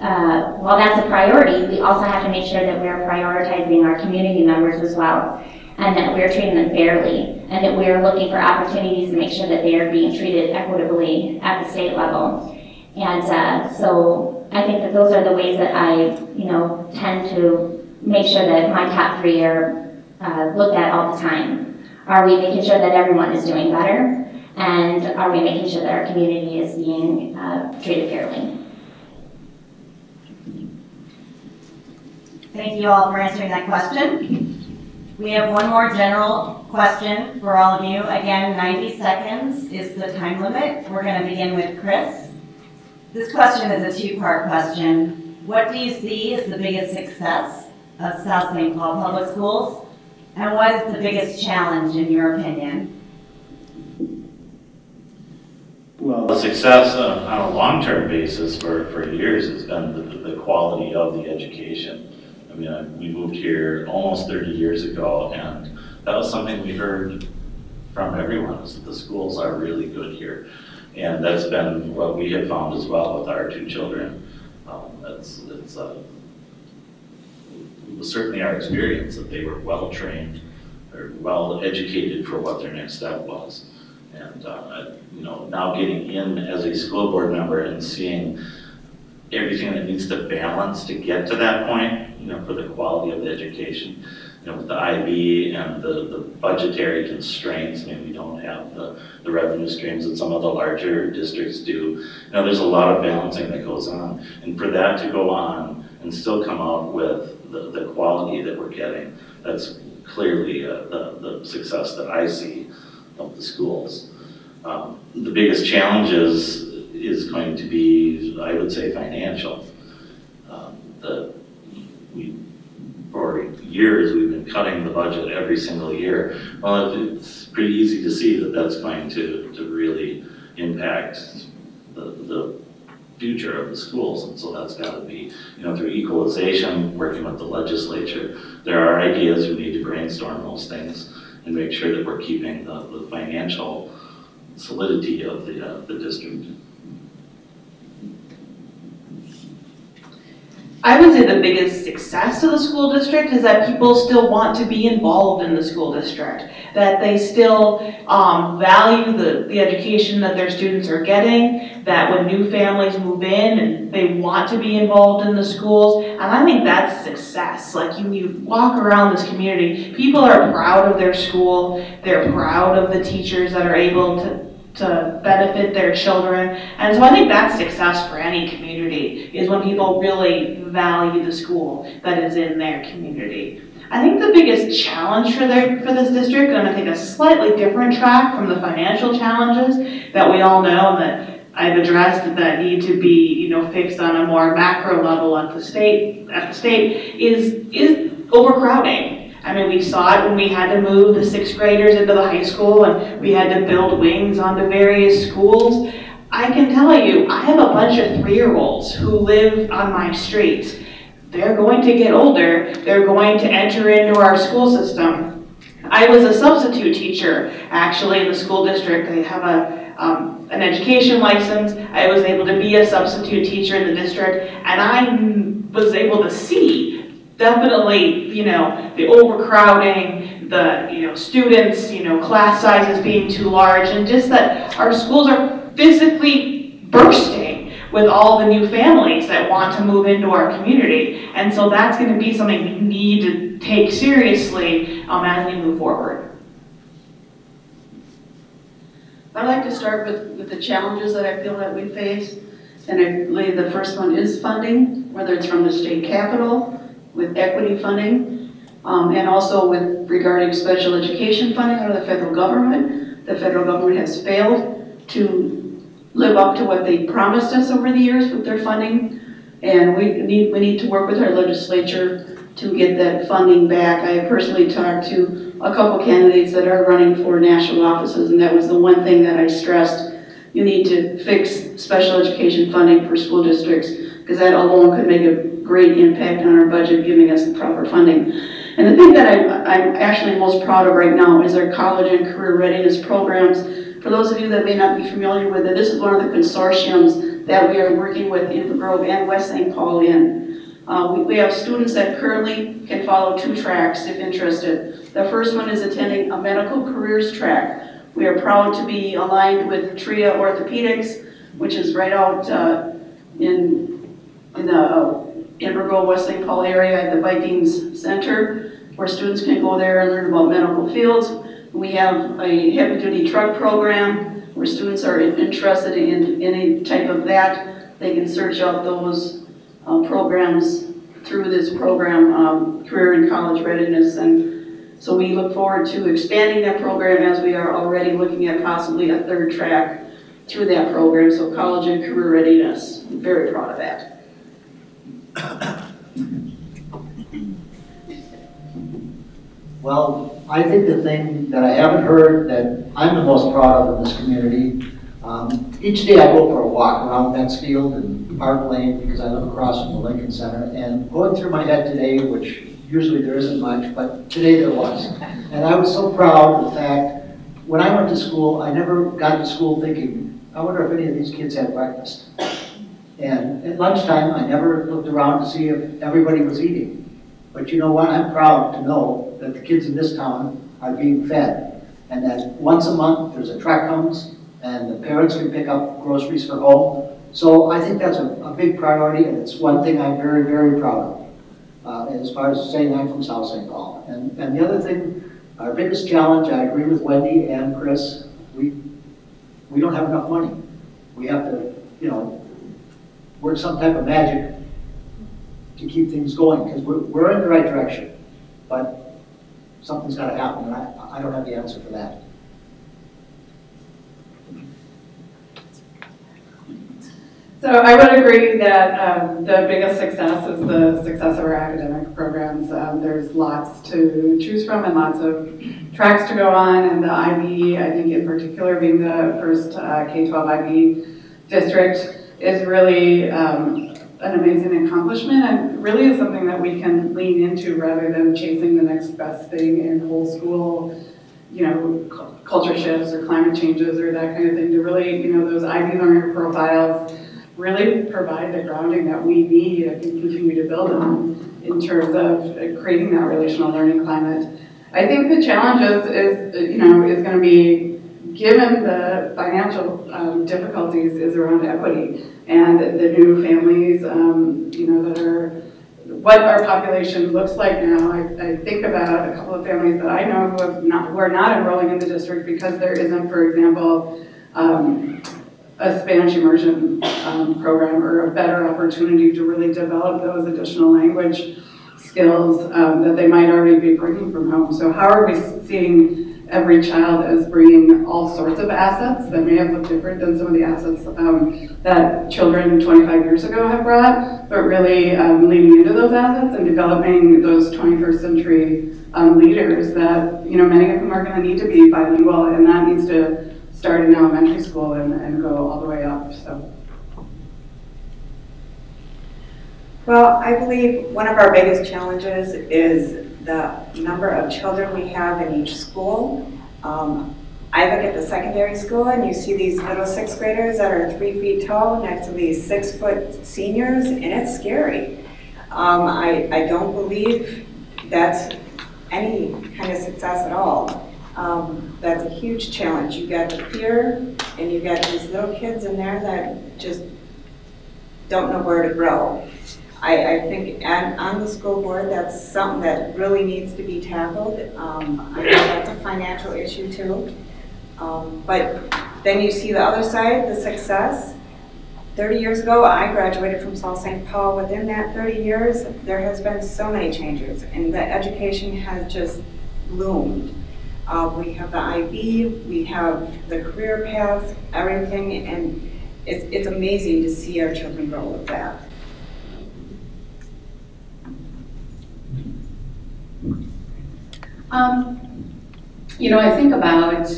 uh, while that's a priority, we also have to make sure that we're prioritizing our community members as well, and that we're treating them fairly, and that we're looking for opportunities to make sure that they are being treated equitably at the state level. And uh, so I think that those are the ways that I, you know, tend to make sure that my top three are uh, looked at all the time. Are we making sure that everyone is doing better? And are we making sure that our community is being uh, treated fairly? Thank you all for answering that question. We have one more general question for all of you. Again, 90 seconds is the time limit. We're going to begin with Chris. This question is a two-part question. What do you see as the biggest success of South St. Paul Public Schools? And what is the biggest challenge in your opinion? Well, the success on on a long-term basis for, for years has been the, the quality of the education. I mean, I- we moved here almost 30 years ago, and that was something we heard from everyone, is that the schools are really good here. And that's been what we have found as well with our two children. Um, It's, it's, uh, it was certainly our experience that they were well-trained, or well-educated for what their next step was. And, uh, you know, now getting in as a school board member and seeing everything that needs to balance to get to that point, you know, for the quality of the education, you know, with the IB and the, the budgetary constraints, maybe we don't have the, the revenue streams that some of the larger districts do. You know, there's a lot of balancing that goes on. And for that to go on and still come out with the, the quality that we're getting, that's clearly uh, the, the success that I see of the schools. Um, The biggest challenges is going to be, I would say, financial. Um, The, we, for years, we've been cutting the budget every single year. Well, it's pretty easy to see that that's going to, to really impact the, the future of the schools. And so that's got to be, you know, through equalization, working with the legislature. There are ideas, we need to brainstorm those things and make sure that we're keeping the, the financial solidity of the, uh, the district. I would say the biggest success of the school district is that people still want to be involved in the school district. That they still um, value the, the education that their students are getting, that when new families move in and they want to be involved in the schools. And I think that's success. Like you, you walk around this community, people are proud of their school, they're proud of the teachers that are able to to benefit their children. And so I think that's success for any community, is when people really value the school that is in their community. I think the biggest challenge for their, for this district, and I think a slightly different track from the financial challenges that we all know and that I've addressed that need to be, you know, fixed on a more macro level at the state, at the state, is, is overcrowding. I mean, we saw it when we had to move the sixth graders into the high school and we had to build wings onto various schools. I can tell you, I have a bunch of three-year-olds who live on my street. They're going to get older, they're going to enter into our school system. I was a substitute teacher, actually, in the school district. I have a, um, an education license. I was able to be a substitute teacher in the district, and I was able to see definitely, you know, the overcrowding, the, you know, students, you know, class sizes being too large, and just that our schools are physically bursting with all the new families that want to move into our community. And so that's going to be something we need to take seriously um, as we move forward. I'd like to start with, with the challenges that I feel that we face. And I believe the first one is funding, whether it's from the state capital, with equity funding, um, and also with regarding special education funding under the federal government. The federal government has failed to live up to what they promised us over the years with their funding. And we need, we need to work with our legislature to get that funding back. I personally talked to a couple candidates that are running for national offices, and that was the one thing that I stressed. You need to fix special education funding for school districts, because that alone could make a great impact on our budget, giving us the proper funding. And the thing that I, I'm actually most proud of right now is our college and career readiness programs. For those of you that may not be familiar with it, this is one of the consortiums that we are working with Inver Grove and West St. Paul in. Uh, we, we have students that currently can follow two tracks if interested. The first one is attending a medical careers track. We are proud to be aligned with TRIA Orthopedics, which is right out uh, in, in the uh, West St. Paul area at the Vikings Center, where students can go there and learn about medical fields. We have a heavy-duty truck program where students are interested in any type of that. They can search out those uh, programs through this program, um, Career and College Readiness. And so we look forward to expanding that program as we are already looking at possibly a third track through that program. So college and career readiness, I'm very proud of that. Well, I think the thing that I haven't heard that I'm the most proud of in this community Um, Each day I go for a walk around Mansfield and Park Lane because I live across from the Lincoln Center. And going through my head today, which usually there isn't much, but today there was. And I was so proud of the fact, when I went to school, I never got to school thinking, I wonder if any of these kids had breakfast. And at lunchtime, I never looked around to see if everybody was eating. But you know what? I'm proud to know that the kids in this town are being fed. And that once a month, there's a truck comes and the parents can pick up groceries for home. So I think that's a, a big priority and it's one thing I'm very, very proud of. Uh, as far as saying I'm from South St. Paul. And, and the other thing, our biggest challenge, I agree with Wendy and Chris, we, we don't have enough money. We have to, you know, work some type of magic to keep things going, because we're, we're in the right direction. But something's gotta happen, and I, I don't have the answer for that. So I would agree that um, the biggest success is the success of our academic programs. Um, There's lots to choose from and lots of tracks to go on, and the IB, I think in particular, being the first uh, K-12 IB district, is really um, an amazing accomplishment and really is something that we can lean into rather than chasing the next best thing in whole school, you know, culture shifts or climate changes or that kind of thing, to really, you know, those IB learner profiles really provide the grounding that we need and continue to build on in terms of creating that relational learning climate. I think the challenge is, is you know, is going to be, given the financial um, difficulties, is around equity and the new families, um, you know, that are, what our population looks like now. I, I think about a couple of families that I know who have not, who are not enrolling in the district because there isn't, for example, um, a Spanish immersion um, program or a better opportunity to really develop those additional language skills um, that they might already be bringing from home. So how are we seeing every child as bringing all sorts of assets that may have looked different than some of the assets um, that children 25 years ago have brought, but really um, leaning into those assets and developing those 21st century um, leaders that, you know, many of them are going to need to be bilingual and that needs to start in elementary school and, and go all the way up, so. Well, I believe one of our biggest challenges is the number of children we have in each school. Um, I look at the secondary school and you see these little sixth graders that are three feet tall next to these six foot seniors and it's scary. Um, I, I don't believe that's any kind of success at all. Um, that's a huge challenge. You got the fear and you got these little kids in there that just don't know where to grow. I, I think on, on the school board, that's something that really needs to be tackled. Um, I know that's a financial issue too. Um, but then you see the other side, the success. 30 years ago, I graduated from South St. Paul. Within that 30 years, there has been so many changes, and the education has just bloomed. Uh, we have the IB, we have the career paths, everything, and it's, it's amazing to see our children grow with that. Um, you know, I think about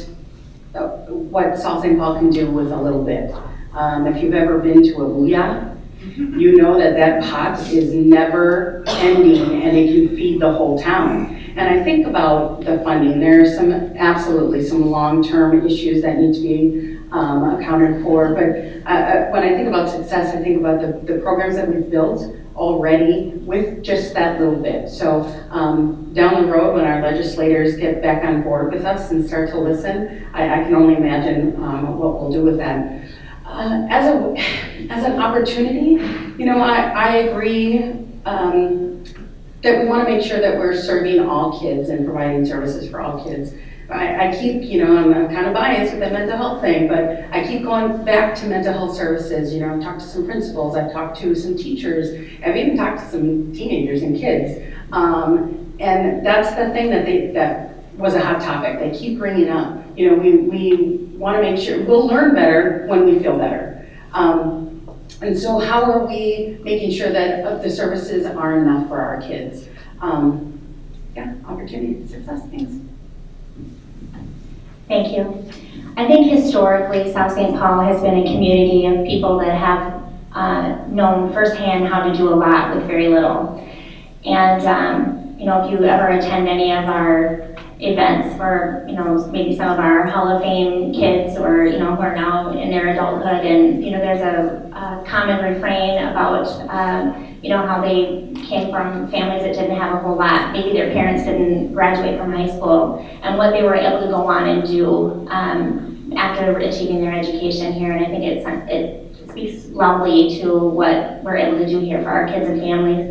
uh, what South St. Paul can do with a little bit. Um, if you've ever been to a booyah, you know that that pot is never ending and it can feed the whole town. And I think about the funding. There are some, absolutely some long-term issues that need to be um, accounted for. But uh, uh, when I think about success, I think about the, the programs that we've built already with just that little bit. So um, down the road, when our legislators get back on board with us and start to listen, I, I can only imagine um, what we'll do with that. Uh, as a as an opportunity, you know, I, I agree um, that we want to make sure that we're serving all kids and providing services for all kids. I, I keep, you know, I'm, I'm kind of biased with the mental health thing, but I keep going back to mental health services. You know, I've talked to some principals, I've talked to some teachers, I've even talked to some teenagers and kids. Um, and that's the thing that they, that was a hot topic. They keep bringing up. You know, we, we want to make sure we'll learn better when we feel better. Um, and so how are we making sure that uh, the services are enough for our kids? Um, yeah, opportunity, success, things. Thank you. I think historically, South St. Paul has been a community of people that have uh, known firsthand how to do a lot with very little. And, um, you know, if you ever attend any of our events for, you know, maybe some of our Hall of Fame kids or, you know, who are now in their adulthood and, you know, there's a, a common refrain about, um, you know, how they came from families that didn't have a whole lot. Maybe their parents didn't graduate from high school and what they were able to go on and do um, after achieving their education here. And I think it's, it speaks loudly to what we're able to do here for our kids and families.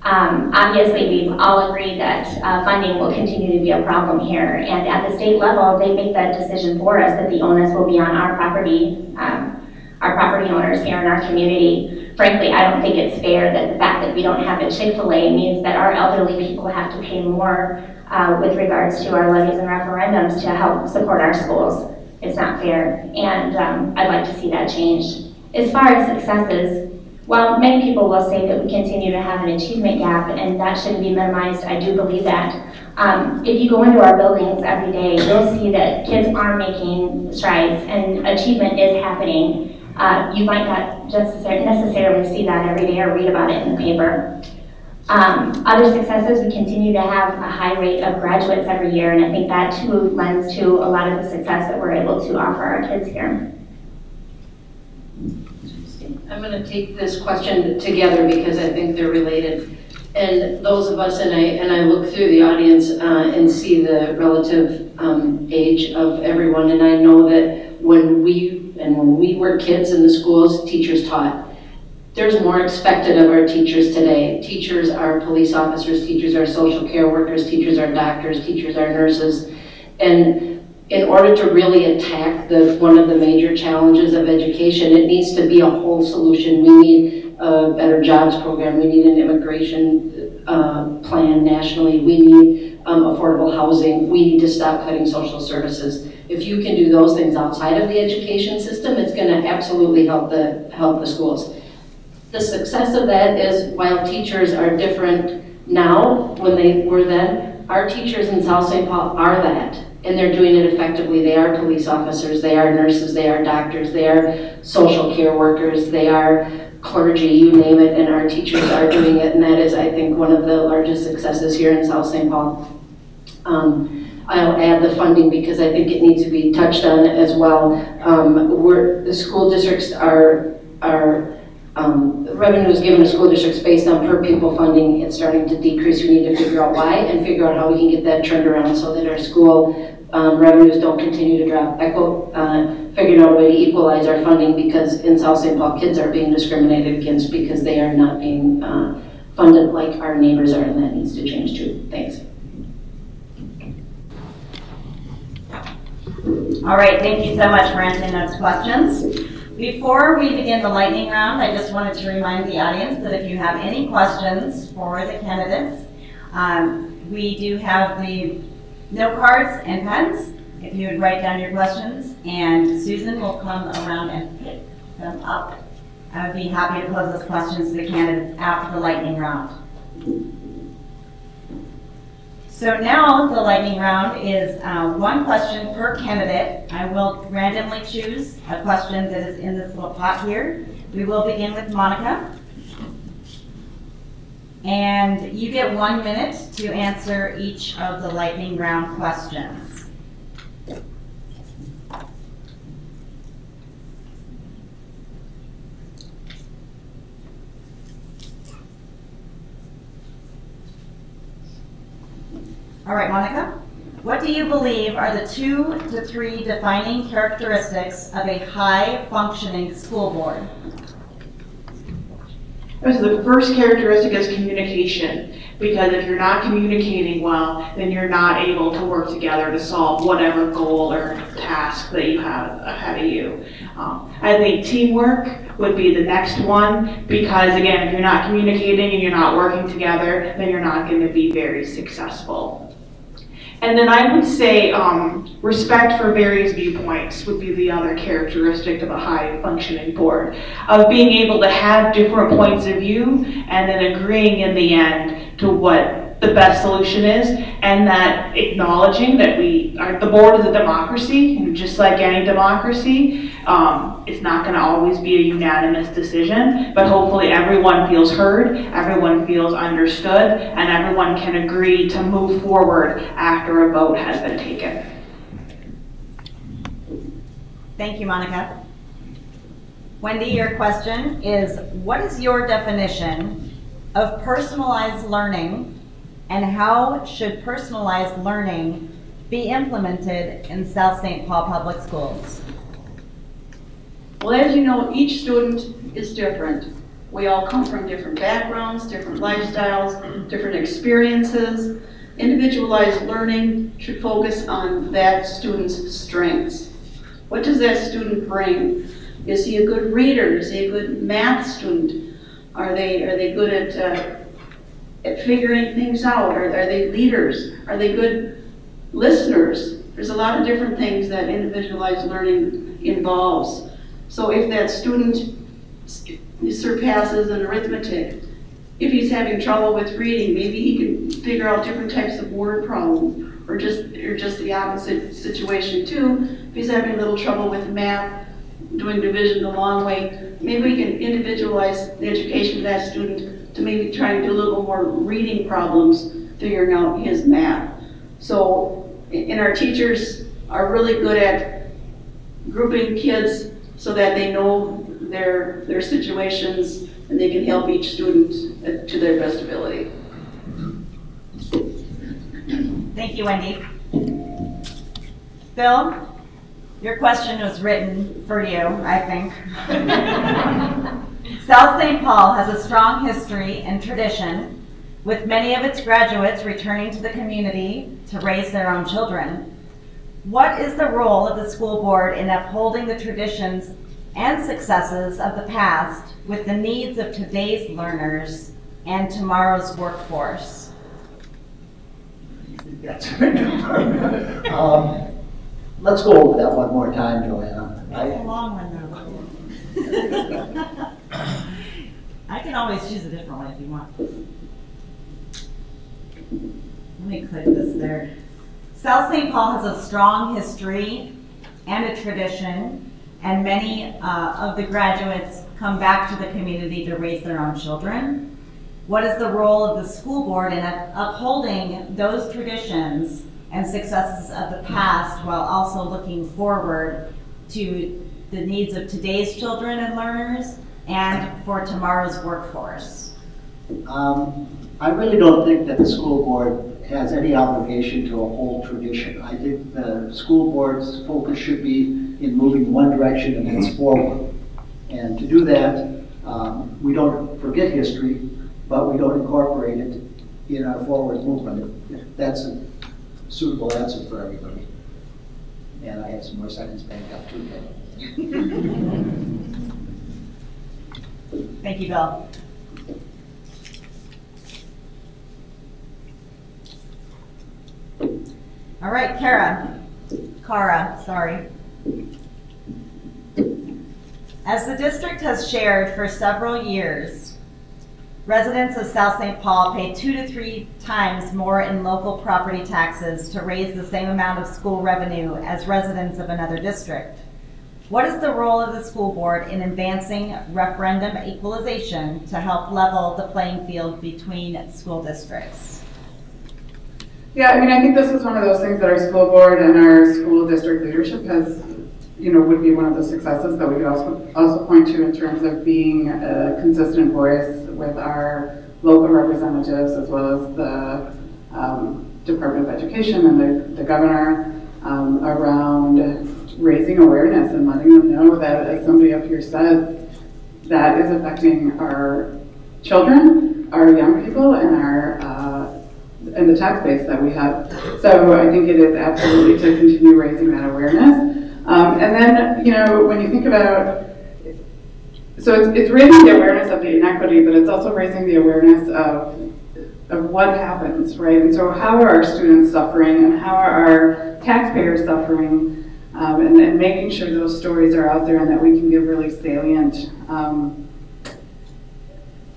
Um, obviously, we've all agreed that uh, funding will continue to be a problem here, and at the state level, they make that decision for us that the onus will be on our property, um, our property owners here in our community. Frankly, I don't think it's fair that the fact that we don't have a Chick-fil-A means that our elderly people have to pay more uh, with regards to our levies and referendums to help support our schools. It's not fair, and um, I'd like to see that changed. As far as successes, while many people will say that we continue to have an achievement gap and that shouldn't be minimized, I do believe that. Um, if you go into our buildings every day, you'll see that kids are making strides and achievement is happening. Uh, you might not just necessarily see that every day or read about it in the paper. Um, other successes, we continue to have a high rate of graduates every year, and I think that too lends to a lot of the success that we're able to offer our kids here. I'm going to take this question together because I think they're related. And those of us, and I, and I look through the audience uh, and see the relative um, age of everyone, and I know that when we, and when we were kids in the schools, teachers taught. There's more expected of our teachers today. Teachers are police officers, teachers are social care workers, teachers are doctors, teachers are nurses. And in order to really attack the, one of the major challenges of education, it needs to be a whole solution. We need a better jobs program. We need an immigration uh, plan nationally. We need um, affordable housing. We need to stop cutting social services. If you can do those things outside of the education system, it's going to absolutely help the, help the schools. The success of that is while teachers are different now when they were then, our teachers in South St. Paul are that and they're doing it effectively. They are police officers, they are nurses, they are doctors, they are social care workers, they are clergy, you name it, and our teachers are doing it, and that is, I think, one of the largest successes here in South St. Paul. Um, I'll add the funding because I think it needs to be touched on as well. Um, we're, the school districts are, are um, revenues given to school districts based on per pupil funding, it's starting to decrease. We need to figure out why and figure out how we can get that turned around so that our school um, revenues don't continue to drop. ECHO uh, figured out a way to equalize our funding because in South St. Paul, kids are being discriminated against because they are not being uh, funded like our neighbors are, and that needs to change too. Thanks. All right, thank you so much for answering those questions. Before we begin the lightning round, I just wanted to remind the audience that if you have any questions for the candidates, um, we do have the note cards and pens. If you would write down your questions, and Susan will come around and pick them up. I would be happy to pose those questions to the candidates after the lightning round. So now the lightning round is uh, one question per candidate. I will randomly choose a question that is in this little pot here. We will begin with Monica. And you get one minute to answer each of the lightning round questions. All right, Monica. What do you believe are the two to three defining characteristics of a high functioning school board? So the first characteristic is communication, because if you're not communicating well, then you're not able to work together to solve whatever goal or task that you have ahead of you. Um, I think teamwork would be the next one, because again, if you're not communicating and you're not working together, then you're not going to be very successful. And then I would say um, respect for various viewpoints would be the other characteristic of a high functioning board, of being able to have different points of view and then agreeing in the end to what the best solution is, and that acknowledging that we, are the board is a democracy, and just like any democracy, um, it's not gonna always be a unanimous decision, but hopefully everyone feels heard, everyone feels understood, and everyone can agree to move forward after a vote has been taken. Thank you, Monica. Wendy, your question is, what is your definition of personalized learning and how should personalized learning be implemented in South St. Paul Public Schools? Well, as you know, each student is different. We all come from different backgrounds, different lifestyles, different experiences. Individualized learning should focus on that student's strengths. What does that student bring? Is he a good reader? Is he a good math student? Are they, are they good at, uh, at figuring things out? Are, are they leaders? Are they good listeners? There's a lot of different things that individualized learning involves. So if that student surpasses in arithmetic, if he's having trouble with reading, maybe he can figure out different types of word problems, or just or just the opposite situation too. If he's having a little trouble with math, doing division the long way, maybe we can individualize the education of that student to maybe try and do a little more reading problems, figuring out his math. So, and our teachers are really good at grouping kids so that they know their, their situations and they can help each student to their best ability. Thank you, Wendy. Bill, your question was written for you, I think. South St. Paul has a strong history and tradition, with many of its graduates returning to the community to raise their own children. What is the role of the school board in upholding the traditions and successes of the past with the needs of today's learners and tomorrow's workforce? That's um, Let's go over that one more time, Joanna. That's a long one, though. I can always choose a different one if you want. Let me click this there. South St. Paul has a strong history and a tradition, and many uh, of the graduates come back to the community to raise their own children. What is the role of the school board in upholding those traditions and successes of the past while also looking forward to the needs of today's children and learners and for tomorrow's workforce? Um, I really don't think that the school board has any obligation to a whole tradition. I think the school board's focus should be in moving one direction and that's forward. And to do that, um, we don't forget history, but we don't incorporate it in our forward movement. That's a suitable answer for everybody. And I have some more seconds banked up too. Thank you, Bill. All right, Kara. Kara, sorry. As the district has shared for several years, Residents of South St. Paul pay two to three times more in local property taxes to raise the same amount of school revenue as residents of another district. What is the role of the school board in advancing referendum equalization to help level the playing field between school districts? Yeah, I mean, I think this is one of those things that our school board and our school district leadership has, you know, would be one of the successes that we could also, also point to in terms of being a consistent voice with our local representatives as well as the um, Department of Education and the, the governor um, around raising awareness and letting them know that, as somebody up here said, that is affecting our children, our young people, and our uh, and the tax base that we have. So I think it is absolutely to continue raising that awareness. Um, and then, you know, when you think about so it's, it's raising the awareness of the inequity, but it's also raising the awareness of, of what happens, right? And so how are our students suffering and how are our taxpayers suffering? Um, and then making sure those stories are out there and that we can give really salient um,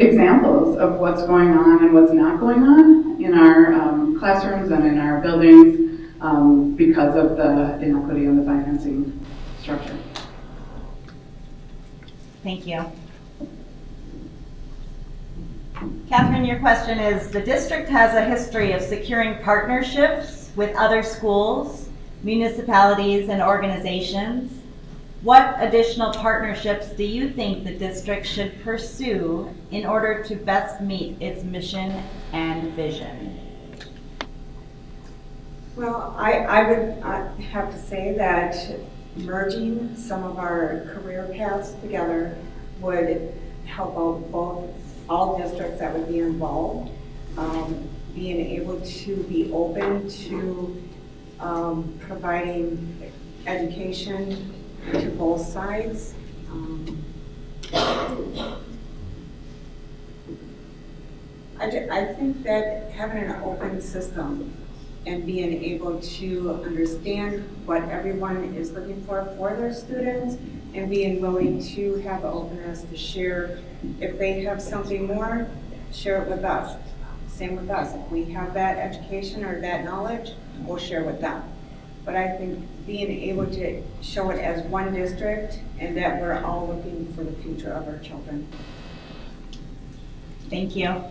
examples of what's going on and what's not going on in our um, classrooms and in our buildings um, because of the inequity in the financing structure. Thank you. Catherine, your question is, the district has a history of securing partnerships with other schools, municipalities, and organizations. What additional partnerships do you think the district should pursue in order to best meet its mission and vision? Well, I, I would have to say that merging some of our career paths together would help out both, all districts that would be involved. Um, being able to be open to um, providing education to both sides. Um, I, I think that having an open system and being able to understand what everyone is looking for for their students and being willing to have openness to share. If they have something more, share it with us. Same with us. If we have that education or that knowledge, we'll share with them. But I think being able to show it as one district and that we're all looking for the future of our children. Thank you.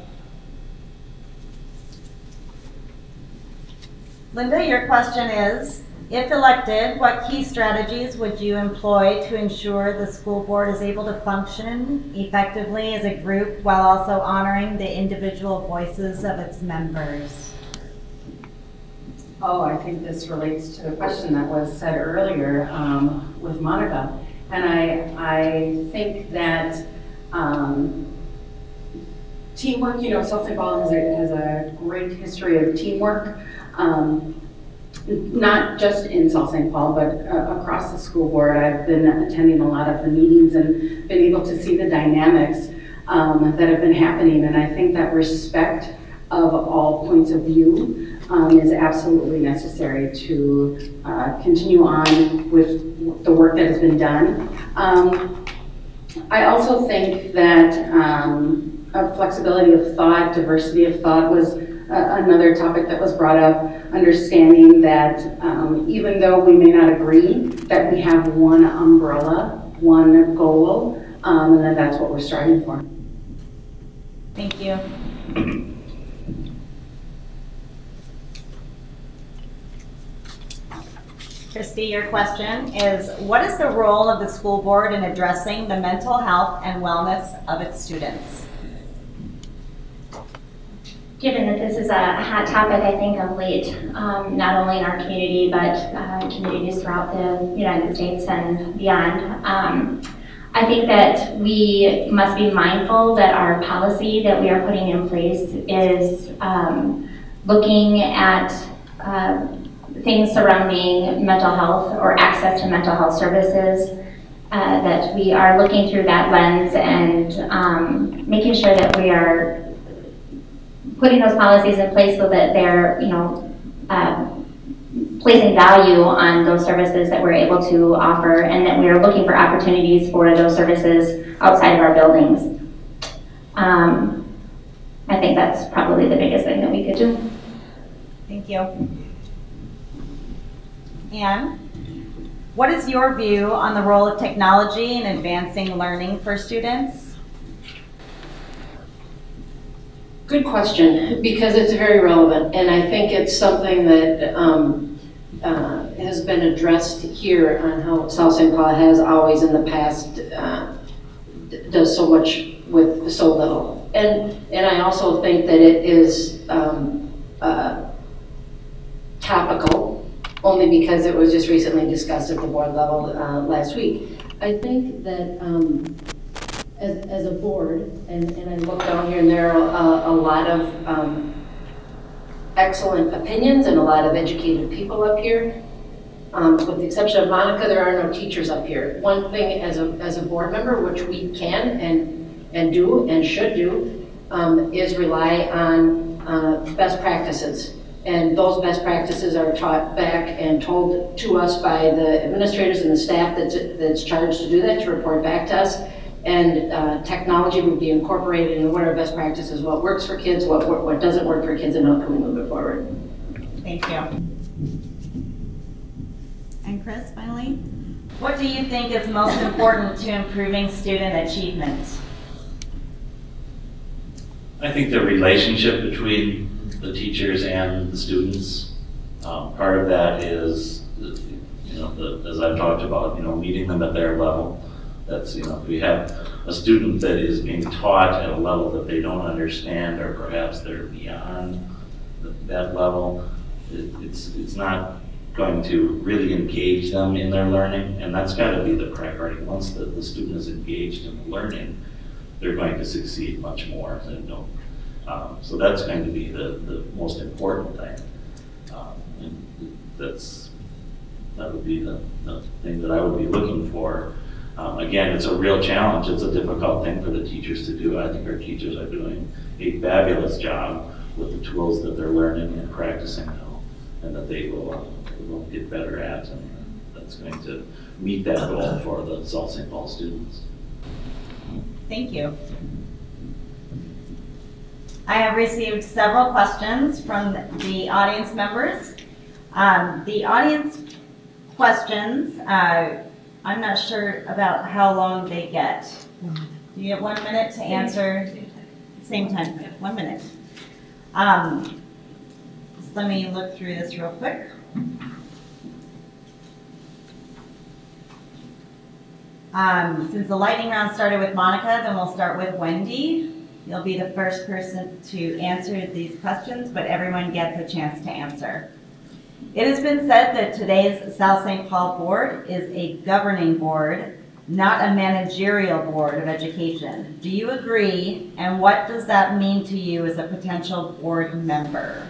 Linda, your question is, if elected, what key strategies would you employ to ensure the school board is able to function effectively as a group while also honoring the individual voices of its members? Oh, I think this relates to the question that was said earlier um, with Monica. And I, I think that um, teamwork, you know, St. Paul has a, has a great history of teamwork. Um, not just in South St. Paul, but uh, across the school board. I've been attending a lot of the meetings and been able to see the dynamics um, that have been happening. And I think that respect of all points of view um, is absolutely necessary to uh, continue on with the work that has been done. Um, I also think that um, a flexibility of thought, diversity of thought was uh, another topic that was brought up, understanding that um, even though we may not agree, that we have one umbrella, one goal, um, and that that's what we're striving for. Thank you. Christy, your question is, what is the role of the school board in addressing the mental health and wellness of its students? Given that this is a hot topic, I think, of late, um, not only in our community, but uh, communities throughout the United States and beyond, um, I think that we must be mindful that our policy that we are putting in place is um, looking at uh, things surrounding mental health or access to mental health services, uh, that we are looking through that lens and um, making sure that we are putting those policies in place so that they're, you know, uh, placing value on those services that we're able to offer and that we are looking for opportunities for those services outside of our buildings. Um, I think that's probably the biggest thing that we could do. Thank you. Anne, what is your view on the role of technology in advancing learning for students? Good question, because it's very relevant, and I think it's something that um, uh, has been addressed here on how South St. Paul has always in the past uh, does so much with so little. And, and I also think that it is um, uh, topical, only because it was just recently discussed at the board level uh, last week. I think that um, as, as a board, and, and I look down here and there are a, a lot of um, excellent opinions and a lot of educated people up here. Um, with the exception of Monica, there are no teachers up here. One thing as a, as a board member, which we can and, and do and should do, um, is rely on uh, best practices. And those best practices are taught back and told to us by the administrators and the staff that's, that's charged to do that, to report back to us. and uh, technology would be incorporated and what are best practices, what works for kids, what, what what doesn't work for kids, and how can we move it forward. Thank you. And Chris, finally? What do you think is most important to improving student achievement? I think the relationship between the teachers and the students, um, part of that is, you know, the, as I've talked about, you know, meeting them at their level. That's, you know, if we have a student that is being taught at a level that they don't understand, or perhaps they're beyond th- that level, it, it's, it's not going to really engage them in their learning, and that's gotta be the priority. Once the, the student is engaged in the learning, they're going to succeed much more than no. Um, so that's going to be the, the most important thing. Um, and that's, that would be the, the thing that I would be looking for. Um, again, it's a real challenge. It's a difficult thing for the teachers to do. I think our teachers are doing a fabulous job with the tools that they're learning and practicing now, and that they will, uh, will get better at, and that's going to meet that goal for the South St. Paul students. Thank you. I have received several questions from the audience members. Um, The audience questions, uh, I'm not sure about how long they get. Do you have one minute to answer? Same time, one minute. Um, Let me look through this real quick. Um, Since the lightning round started with Monica, then we'll start with Wendy. You'll be the first person to answer these questions, but everyone gets a chance to answer. It has been said that today's South St. Paul Board is a governing board, not a managerial board of education. Do you agree, and what does that mean to you as a potential board member?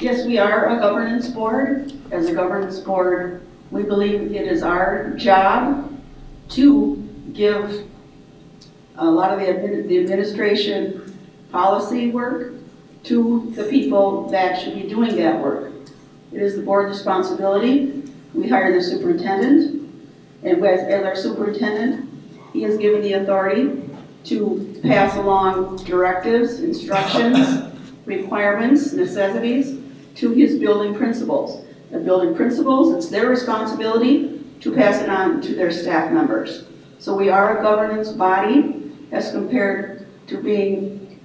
Yes, we are a governance board. As a governance board, we believe it is our job to give a lot of the the administration policy work to the people that should be doing that work. It is the board's responsibility. We hire the superintendent, and as, as our superintendent, he is given the authority to pass along directives, instructions, requirements, necessities to his building principals. The building principals, it's their responsibility to pass it on to their staff members. So we are a governance body as compared to being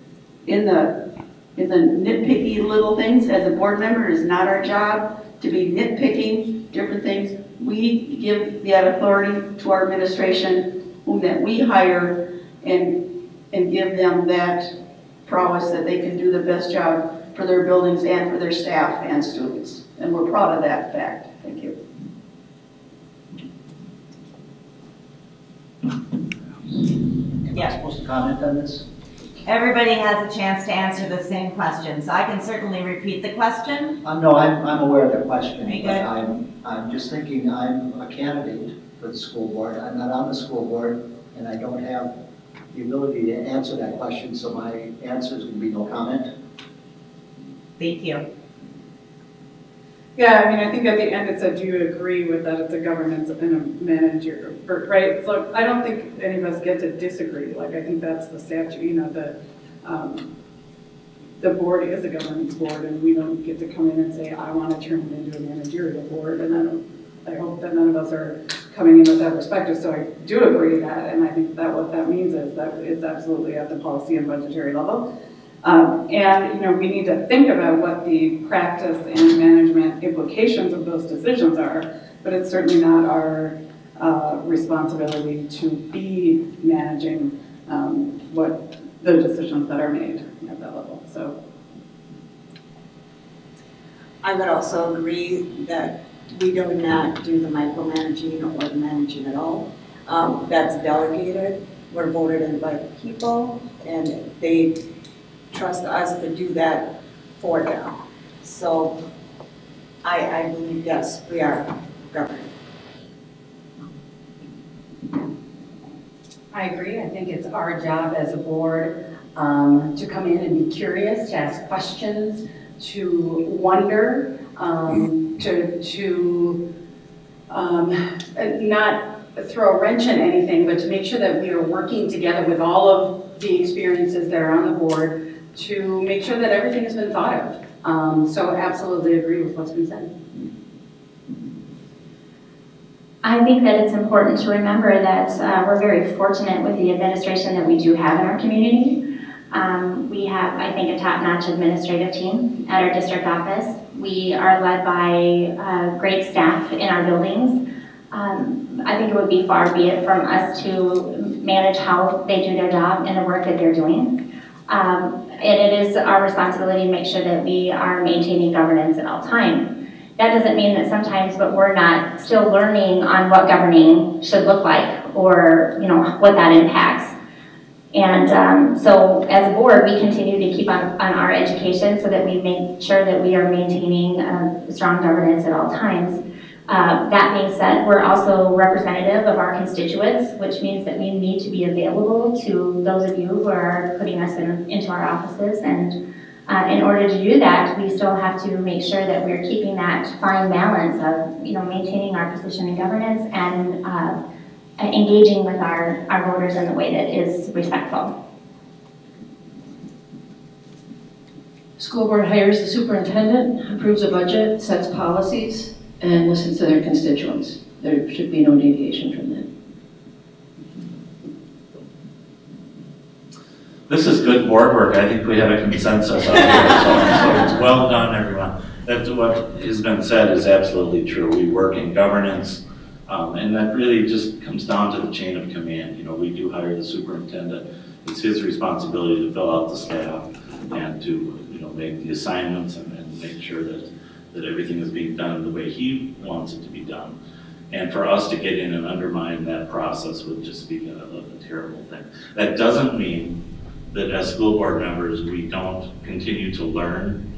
in the, in the nitpicky little things. As a board member, is not our job to be nitpicking different things. We give that authority to our administration, whom that we hire, and, and give them that prowess that they can do the best job for their buildings and for their staff and students. And we're proud of that fact. Thank you. Am I Yeah. supposed to comment on this? Everybody has a chance to answer the same question, so I can certainly repeat the question. Um, no, I'm, I'm aware of the question, but. I'm, I'm just thinking I'm a candidate for the school board. I'm not on the school board, and I don't have the ability to answer that question, so my answer is going to be no comment. Thank you. Yeah, I mean, I think at the end it said, do you agree with that it's a governance and a manager, right? So I don't think any of us get to disagree, like, I think that's the statute, you know, the, um, the board is a governance board, and we don't get to come in and say, I want to turn it into a managerial board, and I don't, I hope that none of us are coming in with that perspective, so I do agree that, and I think that what that means is that it's absolutely at the policy and budgetary level. Um, And, you know, we need to think about what the practice and management implications of those decisions are, but it's certainly not our uh, responsibility to be managing um, what the decisions that are made at that level, so. I would also agree that we do not do the micromanaging or the managing at all. Um, That's delegated, we're voted in by people, and they trust us to do that for them. So I, I believe, yes, we are governed. I agree. I think it's our job as a board um, to come in and be curious, to ask questions, to wonder, um, to, to um, not throw a wrench in anything, but to make sure that we are working together with all of the experiences that are on the board to make sure that everything has been thought of. Um, so absolutely agree with what's been said. I think that it's important to remember that uh, we're very fortunate with the administration that we do have in our community. Um, we have, I think, a top-notch administrative team at our district office. We are led by uh, great staff in our buildings. Um, I think it would be far be it from us to manage how they do their job and the work that they're doing. Um, and it is our responsibility to make sure that we are maintaining governance at all times. That doesn't mean that sometimes, but we're not still learning on what governing should look like or, you know, what that impacts. And um, so as a board, we continue to keep on, on our education so that we make sure that we are maintaining uh, strong governance at all times. Uh, that being said, we're also representative of our constituents, which means that we need to be available to those of you who are putting us in, into our offices. And uh, in order to do that, we still have to make sure that we're keeping that fine balance of, you know, maintaining our position in governance and uh, engaging with our, our voters in a way that is respectful. School board hires the superintendent, approves a budget, sets policies, and listens to their constituents. There should be no deviation from that. This is good board work. I think we have a consensus out here, so, so it's well done, everyone. That's what has been said is absolutely true. We work in governance, um, and that really just comes down to the chain of command. You know, we do hire the superintendent. It's his responsibility to fill out the staff and to, you know, make the assignments and, and make sure that, that everything is being done the way he wants it to be done. And for us to get in and undermine that process would just be a, a terrible thing. That doesn't mean that as school board members, we don't continue to learn.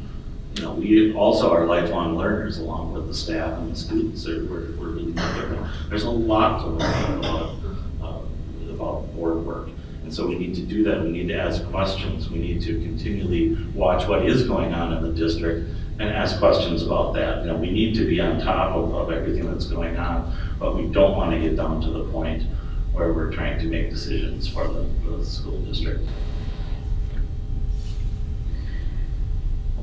You know, we also are lifelong learners along with the staff and the students. We're, we're really different. There's a lot to learn about, uh, about board work. And so we need to do that. We need to ask questions. We need to continually watch what is going on in the district and ask questions about that. You know, we need to be on top of, of everything that's going on, but we don't want to get down to the point where we're trying to make decisions for the, the school district.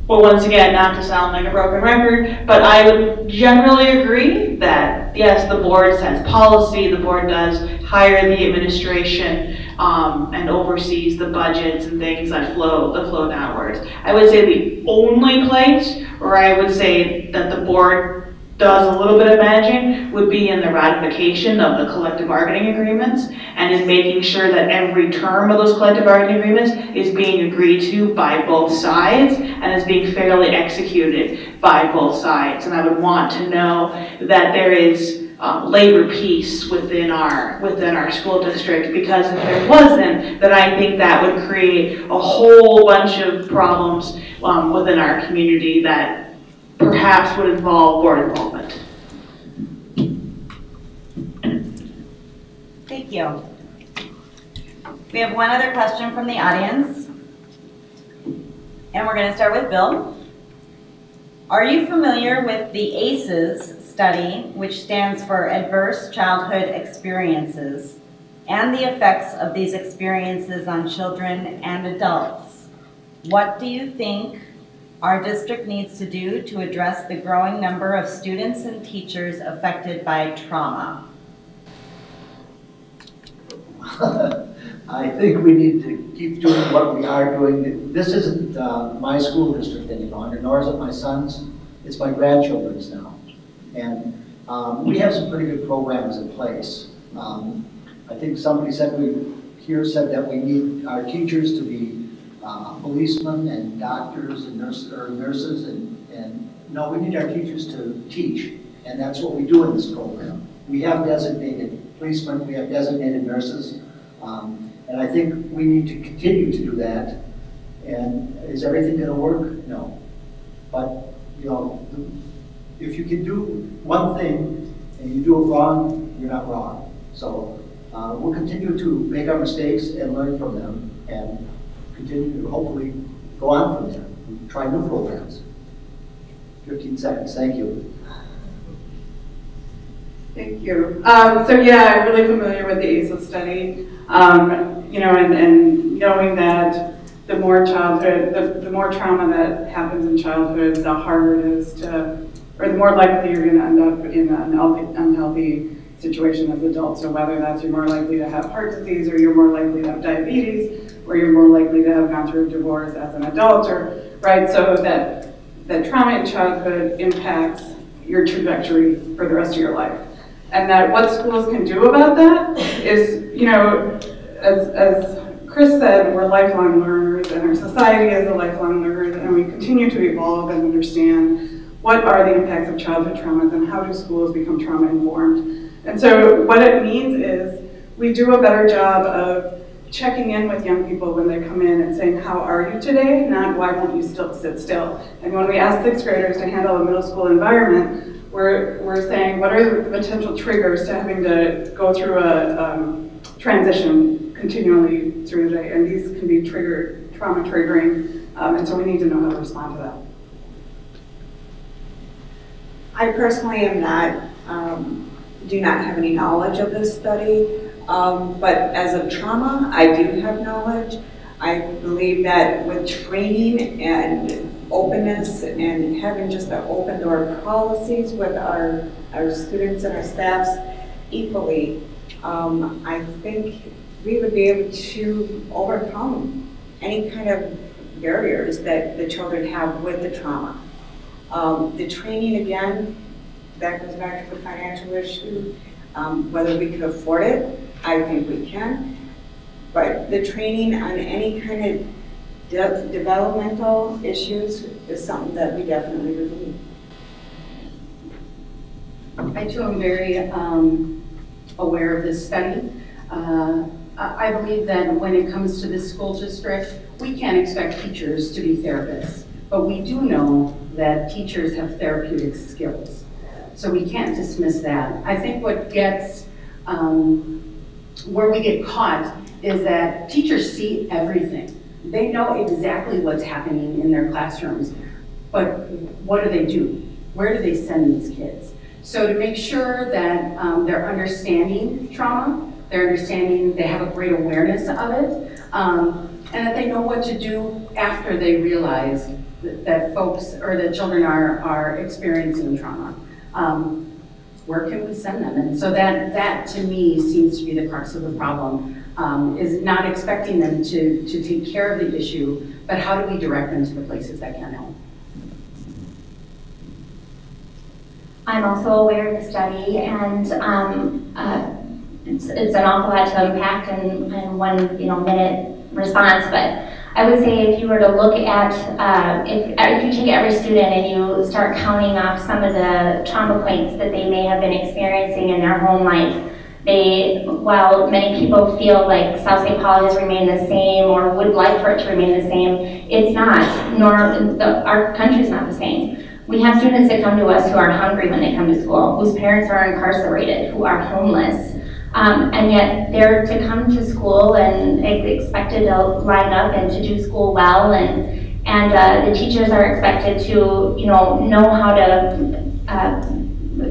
Well, once again, not to sound like a broken record, but I would generally agree that, yes, the board sets policy, the board does hire the administration, um, and oversees the budgets and things that flow, that flow downwards. I would say the only place where I would say that the board does a little bit of managing would be in the ratification of the collective bargaining agreements and in making sure that every term of those collective bargaining agreements is being agreed to by both sides and is being fairly executed by both sides. And I would want to know that there is um, labor peace within our within our school district because if there wasn't, then I think that would create a whole bunch of problems um, within our community that perhaps would involve board involvement. Thank you. We have one other question from the audience. And we're going to start with Bill. Are you familiar with the ACEs study, which stands for Adverse Childhood Experiences, and the effects of these experiences on children and adults? What do you think our district needs to do to address the growing number of students and teachers affected by trauma? I think we need to keep doing what we are doing. This isn't uh, my school district any longer, nor is it my son's. It's my grandchildren's now. And um, we have some pretty good programs in place. Um, I think somebody said we here said that we need our teachers to be uh, policemen and doctors and nurse, or nurses and, and no, we need our teachers to teach. And that's what we do in this program. We have designated policemen, we have designated nurses. Um, and I think we need to continue to do that. And is everything going to work? No. But, you know, if you can do one thing and you do it wrong, you're not wrong. So uh, we'll continue to make our mistakes and learn from them. And continue to hopefully go on from there and try new programs. 15 seconds, thank you. Thank you. Um, so yeah, I'm really familiar with the ACEs study. Um, you know, and, and knowing that the more childhood, the, the more trauma that happens in childhood, the harder it is to, or the more likely you're going to end up in an unhealthy, unhealthy situation as adults. So whether that's you're more likely to have heart disease, or you're more likely to have diabetes, or you're more likely to have gone through a divorce as an adult, or right. So that that trauma in childhood impacts your trajectory for the rest of your life. And that what schools can do about that is, you know, as, as Chris said, we're lifelong learners and our society is a lifelong learner and we continue to evolve and understand what are the impacts of childhood traumas and how do schools become trauma informed. And so what it means is we do a better job of checking in with young people when they come in and saying, how are you today? Not why won't you still sit still? And when we ask sixth graders to handle a middle school environment, we're, we're saying what are the potential triggers to having to go through a um, transition continually through the day. And these can be triggered, trauma triggering, um, and so we need to know how to respond to that. I personally am not, um, do not have any knowledge of this study, um, but as of trauma, I do have knowledge. I believe that with training and openness and having just the open door policies with our, our students and our staffs equally, um, I think we would be able to overcome any kind of barriers that the children have with the trauma. Um, the training, again, that goes back to the financial issue. Um, whether we could afford it, I think we can. But the training on any kind of de developmental issues is something that we definitely would need. I too am very um, aware of this study. Uh, I believe that when it comes to this school district, we can't expect teachers to be therapists, but we do know that teachers have therapeutic skills. So we can't dismiss that. I think what gets, um, where we get caught is that teachers see everything. They know exactly what's happening in their classrooms, but what do they do? Where do they send these kids? So to make sure that um, they're understanding trauma, they're understanding, they have a great awareness of it, um, and that they know what to do after they realize that, that folks or that children are, are experiencing trauma. Um, where can we send them? And so that, that to me seems to be the crux of the problem um, is not expecting them to, to take care of the issue, but how do we direct them to the places that can help? I'm also aware of the study, and um, uh, it's, it's an awful lot to unpack in, in one you know minute response. But I would say if you were to look at uh, if if you take every student and you start counting off some of the trauma points that they may have been experiencing in their home life, they, while many people feel like South St. Paul has remained the same or would like for it to remain the same, it's not, nor the, our country's not the same. We have students that come to us who are hungry when they come to school, whose parents are incarcerated, who are homeless, um, and yet they're to come to school and expected to line up and to do school well, and and uh, the teachers are expected to, you know, know how to uh,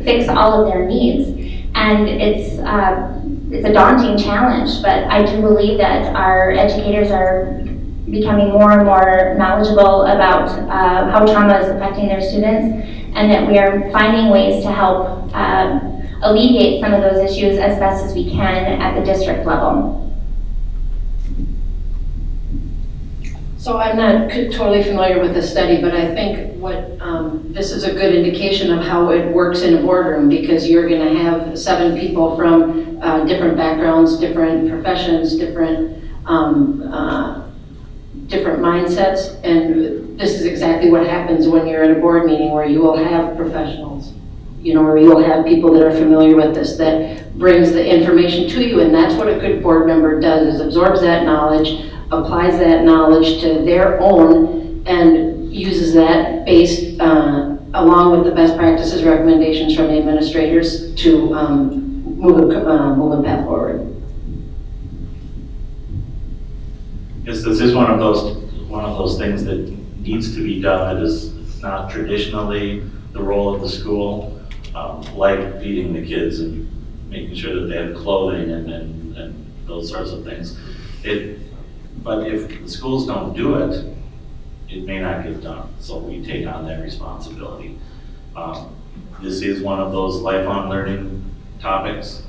fix all of their needs. And it's, uh, it's a daunting challenge, but I do believe that our educators are becoming more and more knowledgeable about uh, how trauma is affecting their students and that we are finding ways to help um, alleviate some of those issues as best as we can at the district level. So I'm not totally familiar with the study, but I think what um, this is a good indication of how it works in a boardroom because you're going to have seven people from uh, different backgrounds, different professions, different um, uh, different mindsets, and this is exactly what happens when you're in a board meeting where you will have professionals, you know, where you'll have people that are familiar with this that brings the information to you, and that's what a good board member does is absorbs that knowledge applies that knowledge to their own and uses that based uh, along with the best practices recommendations from the administrators to um, move, a, uh, move a path forward. Yes, this is one of those one of those things that needs to be done. It is not traditionally the role of the school. Um, like feeding the kids and making sure that they have clothing and, and, and those sorts of things. It, but if the schools don't do it, it may not get done, so we take on that responsibility. Um, This is one of those lifelong learning topics,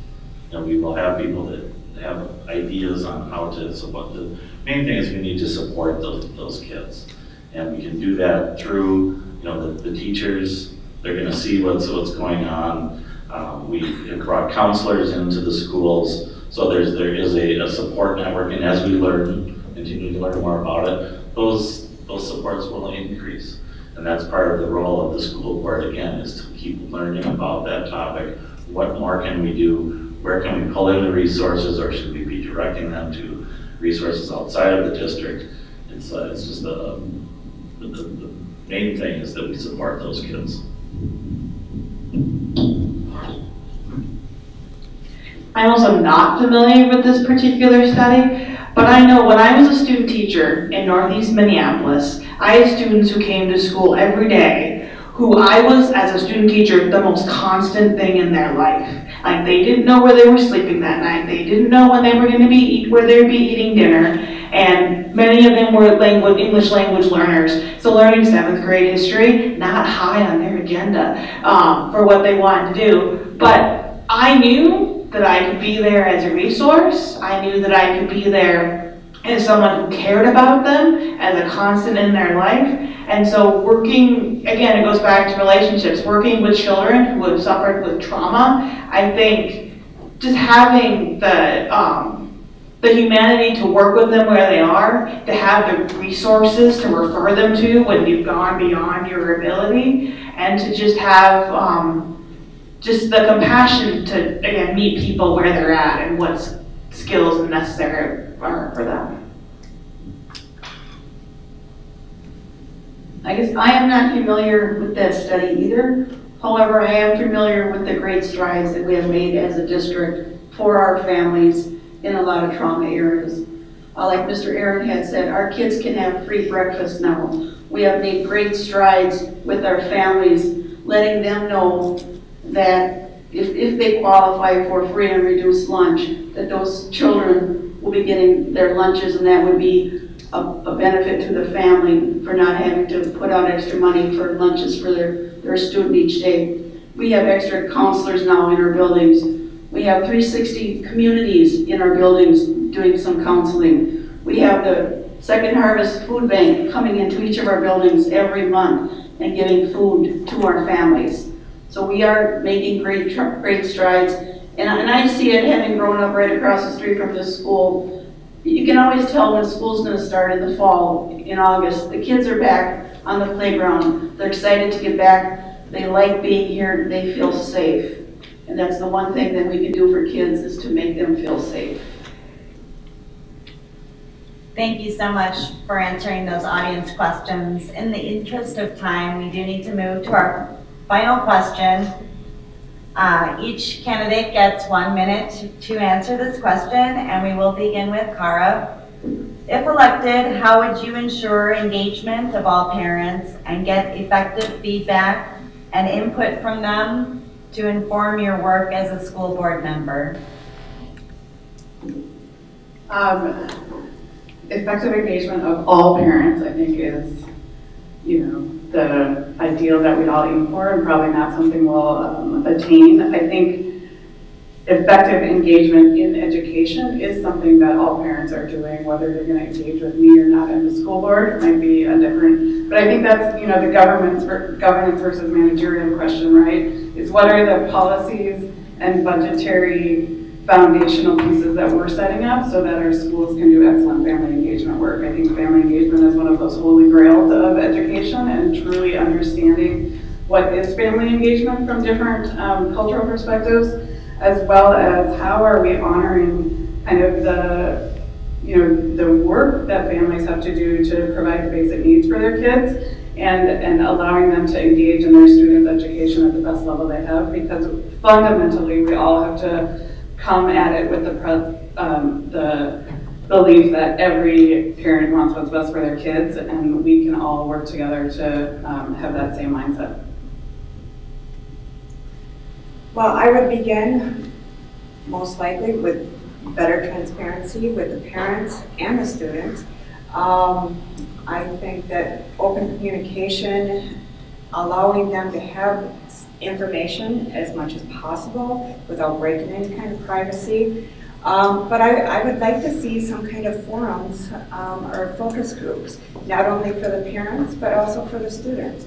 and we will have people that have ideas on how to support. The main thing is we need to support those, those kids. And we can do that through, you know, the, the teachers, they're gonna see what's, what's going on. Um, we have brought counselors into the schools, so there's, there is a, a support network, and as we learn, continue to learn more about it, those, those supports will increase. And that's part of the role of the school board, again, is to keep learning about that topic. What more can we do? Where can we pull in the resources, or should we be directing them to resources outside of the district? It's, uh, it's just the, the the main thing is that we support those kids. I'm also not familiar with this particular study, but I know when I was a student teacher in Northeast Minneapolis, I had students who came to school every day who I was, as a student teacher, the most constant thing in their life. Like they didn't know where they were sleeping that night. They didn't know when they were going to be eat, where they would be eating dinner. And many of them were language, English language learners. So learning seventh grade history, not high on their agenda um, for what they wanted to do. But I knew that I could be there as a resource. I knew that I could be there as someone who cared about them, as a constant in their life. And so working, again, it goes back to relationships, working with children who have suffered with trauma, I think just having the, um, the humanity to work with them where they are, to have the resources to refer them to when you've gone beyond your ability, and to just have, um, just the compassion to, again, meet people where they're at and what skills necessary for them. I guess I am not familiar with that study either. However, I am familiar with the great strides that we have made as a district for our families in a lot of trauma areas. Uh, like Mr. Aaron had said, our kids can have free breakfast now. We have made great strides with our families, letting them know that if, if they qualify for free and reduced lunch, that those children will be getting their lunches and that would be a, a benefit to the family for not having to put out extra money for lunches for their, their student each day. We have extra counselors now in our buildings. We have 360 communities in our buildings doing some counseling. We have the Second Harvest Food Bank coming into each of our buildings every month and giving food to our families. So we are making great, great strides. And, and I see it having grown up right across the street from this school. You can always tell when school's going to start in the fall, in August. The kids are back on the playground. They're excited to get back. They like being here. They feel safe. And that's the one thing that we can do for kids is to make them feel safe. Thank you so much for answering those audience questions. In the interest of time, we do need to move to our final question. Uh, each candidate gets one minute to, answer this question, and we will begin with Kara. If elected, how would you ensure engagement of all parents and get effective feedback and input from them to inform your work as a school board member? Um, effective engagement of all parents, I think, is, you know, the ideal that we'd all aim for and probably not something we'll um, attain. I think effective engagement in education is something that all parents are doing, whether they're going to engage with me or not in the school board might be a different, but I think that's, you know, the government's, governance versus managerial question, right? Is what are the policies and budgetary foundational pieces that we're setting up so that our schools can do excellent family engagement work. I think family engagement is one of those holy grails of education and truly understanding what is family engagement from different um, cultural perspectives, as well as how are we honoring kind of the, you know, the work that families have to do to provide the basic needs for their kids and, and allowing them to engage in their students' education at the best level they have because fundamentally we all have to come at it with the, um, the belief that every parent wants what's best for their kids, and we can all work together to um, have that same mindset. Well, I would begin most likely with better transparency with the parents and the students. Um, I think that open communication, allowing them to have information as much as possible without breaking any kind of privacy. Um, but I, I would like to see some kind of forums um, or focus groups, not only for the parents, but also for the students.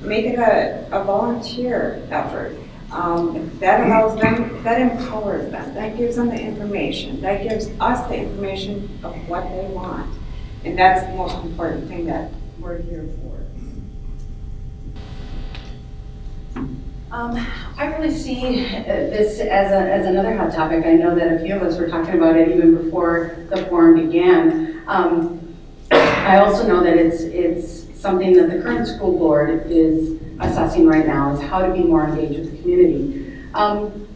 Make it a, a volunteer effort. Um, that allows them, that empowers them, that gives them the information, that gives us the information of what they want. And that's the most important thing that we're here for. Um, I really see uh, this as, a, as another hot topic. I know that a few of us were talking about it even before the forum began. Um, I also know that it's, it's something that the current school board is assessing right now is how to be more engaged with the community. Um,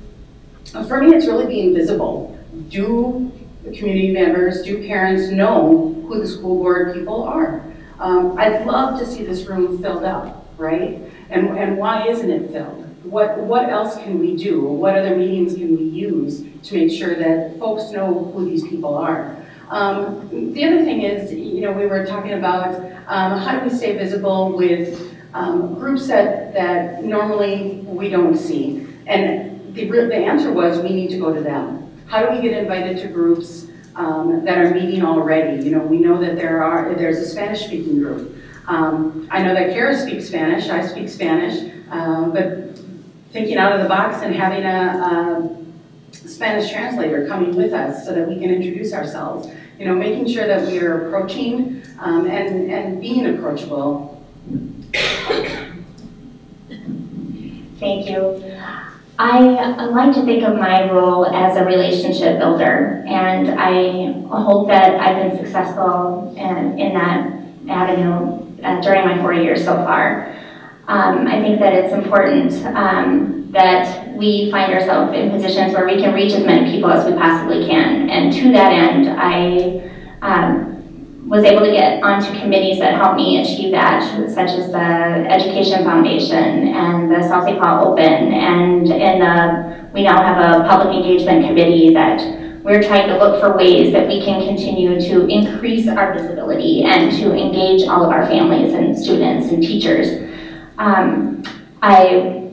for me, it's really being visible. Do the community members, do parents know who the school board people are? Um, I'd love to see this room filled up, right? And, and why isn't it filled? What, what else can we do? What other meetings can we use to make sure that folks know who these people are? Um, the other thing is, you know, we were talking about um, how do we stay visible with um, groups that, that normally we don't see. And the, the answer was we need to go to them. How do we get invited to groups um, that are meeting already? You know, we know that there are, there's a Spanish speaking group. Um, I know that Kara speaks Spanish, I speak Spanish, um, but thinking out of the box and having a, a Spanish translator coming with us so that we can introduce ourselves. You know, making sure that we are approaching um, and, and being approachable Thank you. I like to think of my role as a relationship builder, and I hope that I've been successful in, in that avenue during my four years so far. Um, I think that it's important um, that we find ourselves in positions where we can reach as many people as we possibly can. And to that end, I um, was able to get onto committees that helped me achieve that, such as the Education Foundation and the South St. Paul Open, and in the, we now have a public engagement committee that we're trying to look for ways that we can continue to increase our visibility and to engage all of our families and students and teachers. Um, I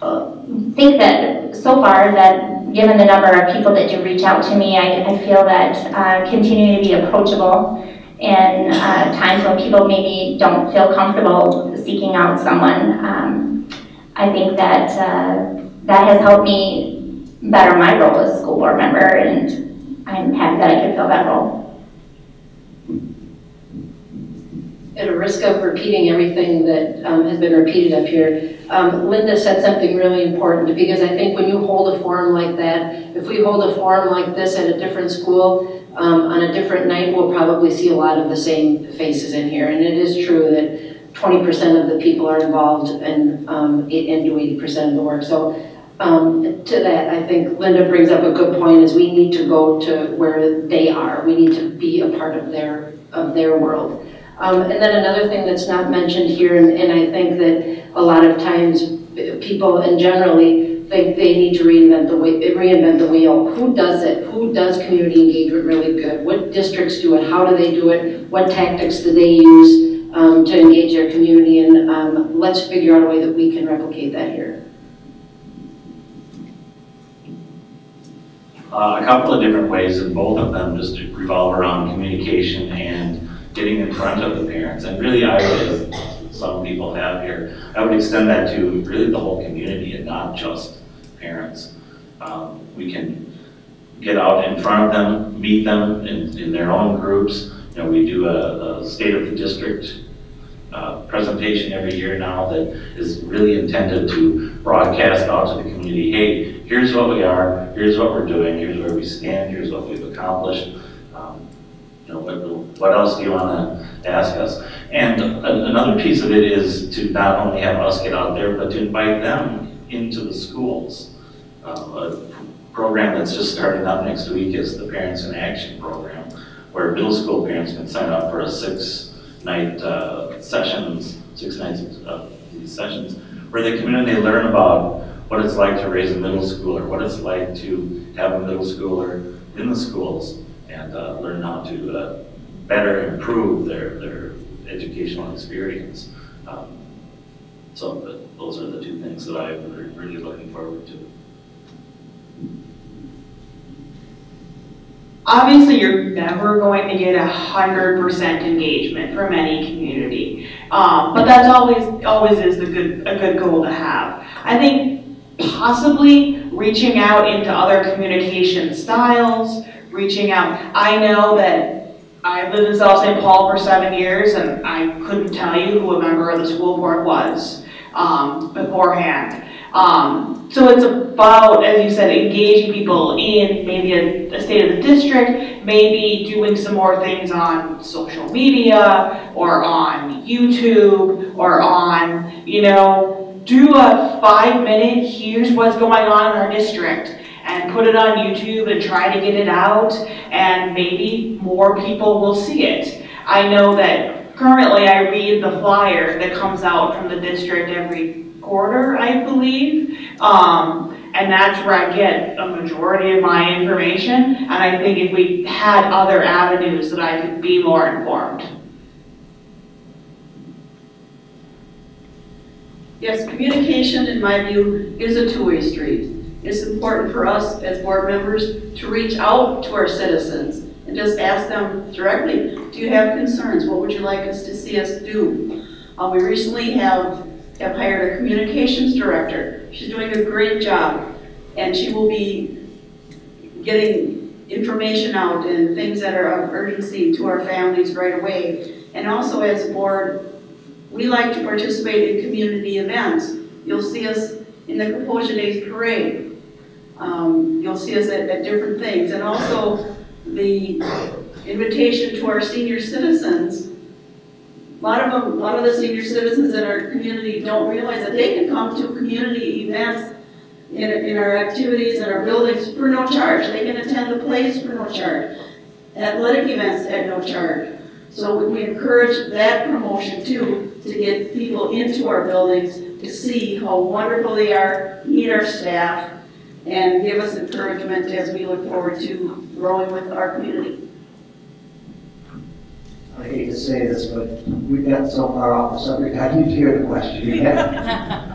uh, think that so far that given the number of people that do reach out to me, I, I feel that uh, continuing to be approachable in uh, times when people maybe don't feel comfortable seeking out someone. Um, I think that uh, that has helped me better my role as a school board member, and I'm happy that I can fill that role. At a risk of repeating everything that um, has been repeated up here, um, Linda said something really important because I think when you hold a forum like that, if we hold a forum like this at a different school, um, on a different night, we'll probably see a lot of the same faces in here. And it is true that 20% of the people are involved and, um, and do 80% of the work. So um, to that, I think Linda brings up a good point is we need to go to where they are. We need to be a part of their, of their world. Um, and then another thing that's not mentioned here, and, and I think that a lot of times people and generally think they need to reinvent the, reinvent the wheel. Who does it? Who does community engagement really good? What districts do it? How do they do it? What tactics do they use um, to engage their community? And um, let's figure out a way that we can replicate that here. Uh, a couple of different ways, and both of them just revolve around communication and getting in front of the parents. And really, I would, some people have here. I would extend that to really the whole community and not just parents. Um, we can get out in front of them, meet them in, in their own groups. You know, we do a, a state of the district uh, presentation every year now that is really intended to broadcast out to the community, hey, here's what we are, here's what we're doing, here's where we stand, here's what we've accomplished. Um, you know, what, what else do you want to ask us? And another piece of it is to not only have us get out there, but to invite them into the schools. Uh, a program that's just starting up next week is the Parents in Action program, where middle school parents can sign up for a six-night uh, sessions, six nights of these sessions, where they come in and they learn about what it's like to raise a middle schooler, what it's like to have a middle schooler in the schools and uh, learn how to uh, better improve their, their educational experience. Um, so the, those are the two things that I'm really looking forward to. Obviously, you're never going to get a hundred percent engagement from any community, um, but that's always always is the good a good goal to have. I think possibly reaching out into other communication styles, reaching out. I know that I lived in South St. Paul for seven years, and I couldn't tell you who a member of the school board was um, beforehand. Um, so it's about, as you said, engaging people in maybe a, a, state of the district, maybe doing some more things on social media or on YouTube or on, you know, do a five minute, here's what's going on in our district and put it on YouTube and try to get it out and maybe more people will see it. I know that currently I read the flyer that comes out from the district every quarter, I believe. Um, and that's where I get a majority of my information. And I think if we had other avenues that I could be more informed. Yes, communication, in my view, is a two-way street. It's important for us as board members to reach out to our citizens and just ask them directly, do you have concerns? What would you like us to see us do? Uh, we recently have have hired a communications director. She's doing a great job, and she will be getting information out and things that are of urgency to our families right away. And also as board, we like to participate in community events. You'll see us in the Kaposia Days Parade. Um, you'll see us at, at different things. And also the invitation to our senior citizens a lot of them, a lot of the senior citizens in our community don't realize that they can come to community events in, in our activities and our buildings for no charge. They can attend the plays for no charge. Athletic events at no charge. So we encourage that promotion too, to get people into our buildings to see how wonderful they are, meet our staff, and give us encouragement as we look forward to growing with our community. I hate to say this, but we've gotten so far off the subject, I need to hear the question again.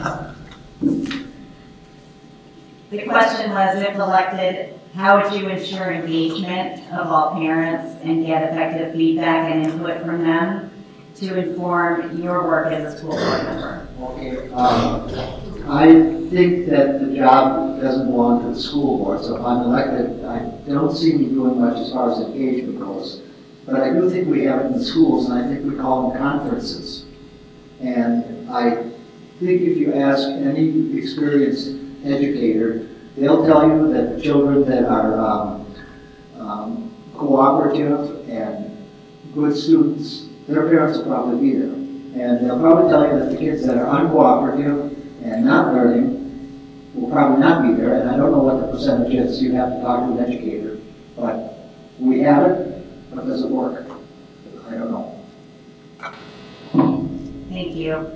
The question was, if elected, how would you ensure engagement of all parents and get effective feedback and input from them to inform your work as a school board member? Okay, um, I think that the job doesn't belong to the school board, so if I'm elected, I don't see me doing much as far as engagement goes. But I do think we have it in the schools, and I think we call them conferences. And I think if you ask any experienced educator, they'll tell you that children that are um, um, cooperative and good students, their parents will probably be there. And they'll probably tell you that the kids that are uncooperative and not learning will probably not be there. And I don't know what the percentage is. You have to talk to an educator. But we have it. But does it work? I don't know. Thank you.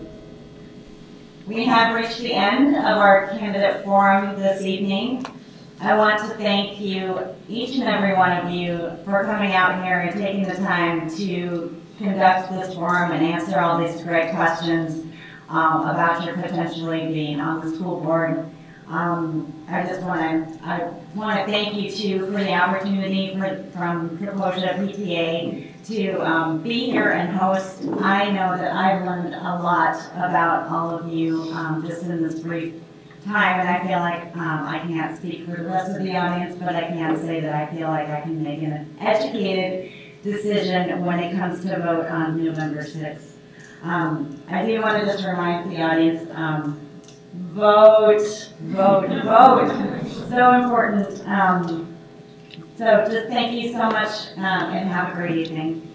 We have reached the end of our candidate forum this evening. I want to thank you, each and every one of you, for coming out here and taking the time to conduct this forum and answer all these great questions um, about your potentially being on the school board. Um, I just want to I want to thank you too for the opportunity for, from Kaposia PTA to um, be here and host. I know that I've learned a lot about all of you um, just in this brief time, and I feel like um, I can't speak for the rest of the audience, but I can say that I feel like I can make an educated decision when it comes to vote on November 6th. Um, I do want to just remind the audience um, vote, vote, vote. So important. Um, so just thank you so much um, and have a great evening.